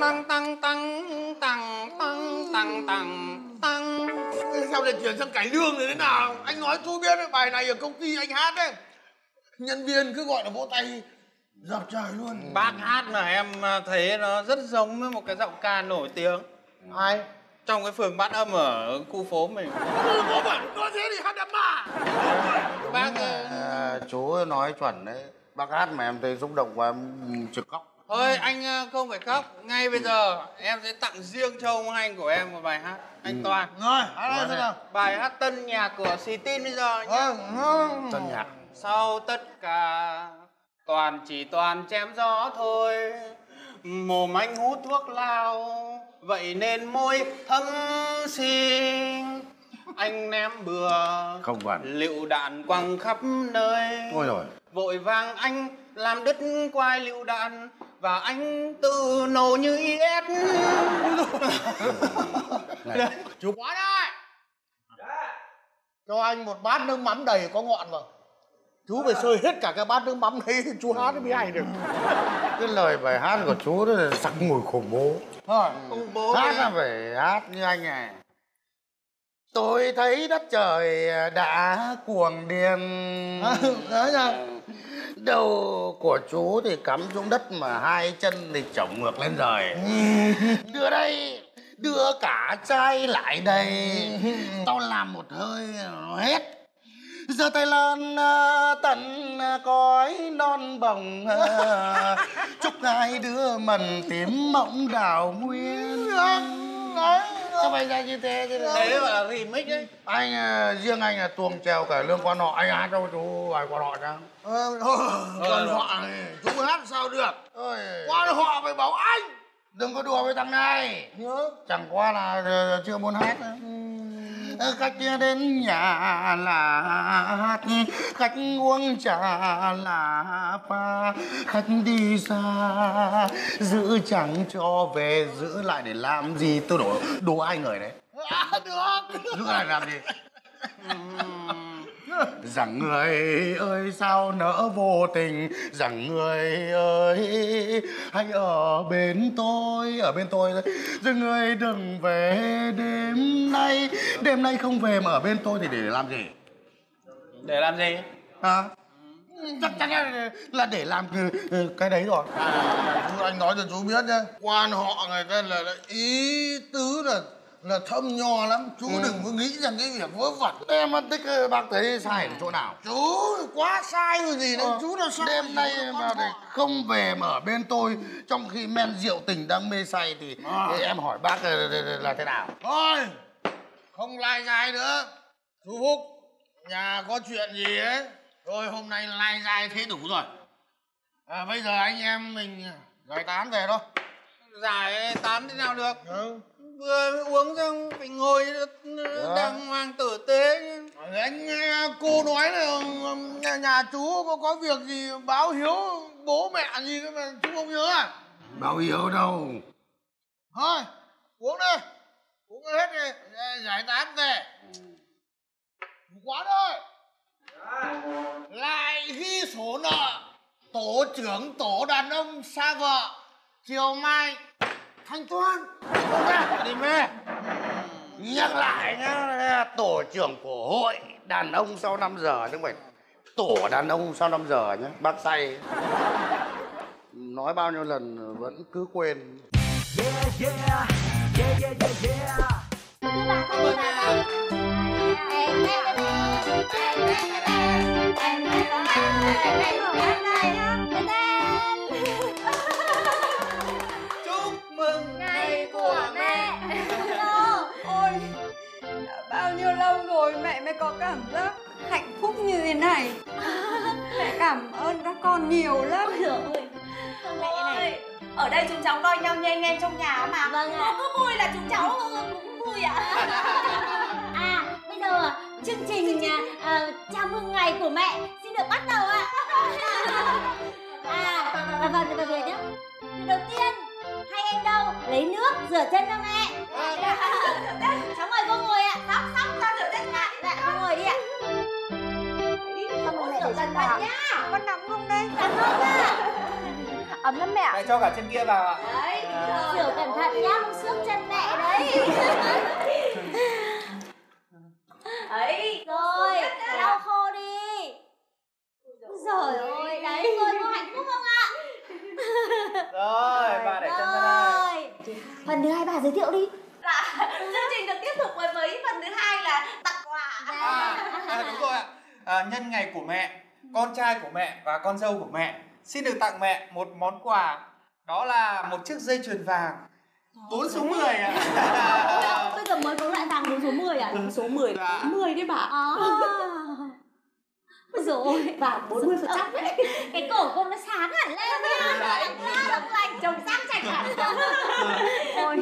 tăng tăng tăng tăng tăng tăng tăng tăng Sao lại chuyển sang cải lương rồi thế nào? Anh nói chú biết đấy, bài này ở công ty anh hát đấy. Nhân viên cứ gọi là vỗ tay Dập trời luôn. Bác hát là em à, thấy nó rất giống với một cái giọng ca nổi tiếng. Ai? Trong cái phường bát âm ở khu phố mình. Bố bạn nói thế thì hát đám mà bác à, chú nói chuẩn đấy. Bác hát mà em thấy xúc động quá em trực khóc thôi anh à, không phải khóc. Ngay bây giờ em sẽ tặng riêng cho ông anh của em một bài hát. Anh toàn. Rồi hát lên xem nào. Bài hát tân nhạc của xì tin bây giờ nhá tân nhạc. Sau tất cả toàn chỉ toàn chém gió thôi. Mồm anh hút thuốc lao vậy nên môi thâm xinh. Anh ném bừa không cần lựu đạn quăng khắp nơi. Thôi rồi. Vội vàng anh làm đứt quai lựu đạn và anh tự nổ như is. Chú quá đây Cho anh một bát nước mắm đầy có ngọn vào Chú phải sơi hết cả cái bát nước mắm đấy Chú hát mới hay được. Cái lời bài hát của chú đó là sắc mùi khủng bố. Thôi. Khủng bố hát là phải hát như anh này tôi thấy đất trời đã cuồng điên Đấy nha. Đầu của chú thì cắm xuống đất mà hai chân thì chổng ngược lên rồi [laughs] đưa đây đưa cả chai lại đây. [laughs] Tao làm một hơi hết. Giơ tay lên à, tận à, cõi non bồng à, [laughs] chúc hai đứa mình tím mộng đào nguyên sao phải ra như thế? Thế gọi là remix đấy. Anh à, riêng anh là tuồng trèo cả lương quan họ anh hát cho chú bài quan họ ra Ờ, Còn họ này Chú hát sao được? Ôi, Quan họ phải bảo anh đừng có đùa với thằng này. Nhớ. Chẳng qua là ờ, chưa muốn hát nữa. Ờ, khách đến nhà là hát khách uống trà là pha. Khách đi xa giữ chẳng cho về giữ lại để làm gì? Tôi đổ đùa ai người đấy? À, Được. Giữ lại làm gì [laughs] rằng người ơi sao nỡ vô tình? Rằng người ơi hãy ở bên tôi ở bên tôi rằng người đừng về đêm nay. Đêm nay không về mà ở bên tôi thì để làm gì? Để làm gì? À chắc chắn là, là để làm cái, cái đấy rồi. Chú anh nói cho chú biết nhá. Quan họ người ta là, là ý tứ là là thâm nho lắm. Chú đừng có nghĩ rằng cái việc vớ vẩn. Em mà tích ờ, bác thấy sai ở chỗ nào? Chú quá sai rồi gì đâu Ờ, Chú là sai đêm nay mà để không về mà ở bên tôi trong khi men rượu tình đang mê say thì, À. thì em hỏi bác là, là, là thế nào? Thôi Không lai dài nữa. Chú Phúc Nhà có chuyện gì ấy? Thôi hôm nay lai dài thế đủ rồi. À, Bây giờ anh em mình giải tán về thôi. Giải tán thế nào được? Ừ. vừa mới uống xong phải ngồi đàng hoàng tử tế Anh nghe cô nói là nhà, nhà chú có, có việc gì báo hiếu bố mẹ gì cơ mà chú không nhớ à? báo hiếu đâu Thôi, uống đi. Uống hết đi, giải tán về. Quá rồi. Lại ghi số nợ. Tổ trưởng tổ đàn ông xa vợ. Chiều mai thanh toán. Đi mê nhắc lại nhá tổ trưởng của hội đàn ông sau 5 giờ chứ không phải tổ đàn ông sau 5 giờ nhá bác say nói bao nhiêu lần vẫn cứ quên chúc nhiêu lâu rồi mẹ mới có cảm giác hạnh phúc như thế này. [laughs] Mẹ cảm ơn các con nhiều lắm. Ôi ơi, mẹ này, ở đây chúng cháu coi nhau như anh em trong nhà mà Vâng ạ. cứ vui là chúng cháu cũng vui ạ [laughs] À, bây giờ chương trình à, chào mừng ngày của mẹ xin được bắt đầu ạ. [laughs] À, và và và. Thì đầu tiên, hai em đâu lấy nước rửa chân cho mẹ. [laughs] Cháu mời cô ngồi ạ. Sóc sóc ra rửa chân mẹ. Dạ, cô ngồi đi ạ. Sao mà mẹ để chân vào nhá. Con nắm không đây? Cảm ơn ạ. Ấm lắm mẹ ạ. Mẹ cho cả trên kia vào ạ. Đấy, rửa cẩn thận nhá, không xước chân mẹ đấy. [laughs] ấy Rồi, lau khô đi. Rồi ôi, đấy, người có hạnh phúc không ạ? [laughs] Rồi, bà để chân ra đây. Phần thứ hai bà giới thiệu đi. Dạ, chương trình được tiếp tục với với phần thứ hai là tặng quà À, à đúng rồi ạ. À, nhân ngày của mẹ, con trai của mẹ và con dâu của mẹ xin được tặng mẹ một món quà. Đó là một chiếc dây chuyền vàng. Bốn số 10 ạ. Bây giờ mới có loại vàng bốn số 10 à? số 10 Dạ. 10 đấy bà À. Ôi, vàng 40 phần trăm đấy cái cổ cô nó sáng hẳn lên nha. Long lanh, trông sáng chảnh hẳn. Ôi,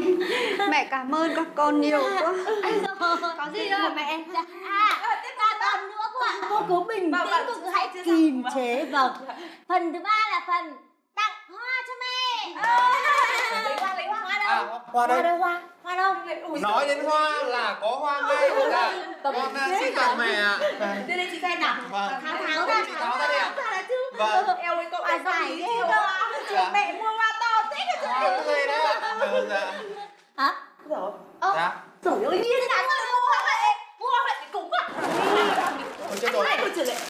mẹ cảm ơn các con nhiều quá. Có gì đâu mẹ? Dạ, À, tiếp ra còn nữa cô ạ. Cô cứ bình Vâng, tĩnh, vâng, xong, hãy chưa kìm chế. Vâng. Phần thứ ba là phần tặng hoa cho mẹ. lấy hoa lấy hoa À, hoa đây. đâu hoa? Hoa đâu? Nói đến hoa là có hoa ngay. Dạ. Con à, xin tặng mẹ ạ. đưa đây chị xem nào Vâng. Tháo tháo ra. Chị tháo ra đi ạ. Vâng. eo ơi cậu này dài dài ghê đâu à Dạ. mẹ mua hoa to thế cơ Hoa cũng ghê đấy ạ. Vâng, Dạ. Hả? rồi Dạ. rồi ơi như thế nào mua hoa vậy mua hoa vậy thì cúng à Ôi chết rồi.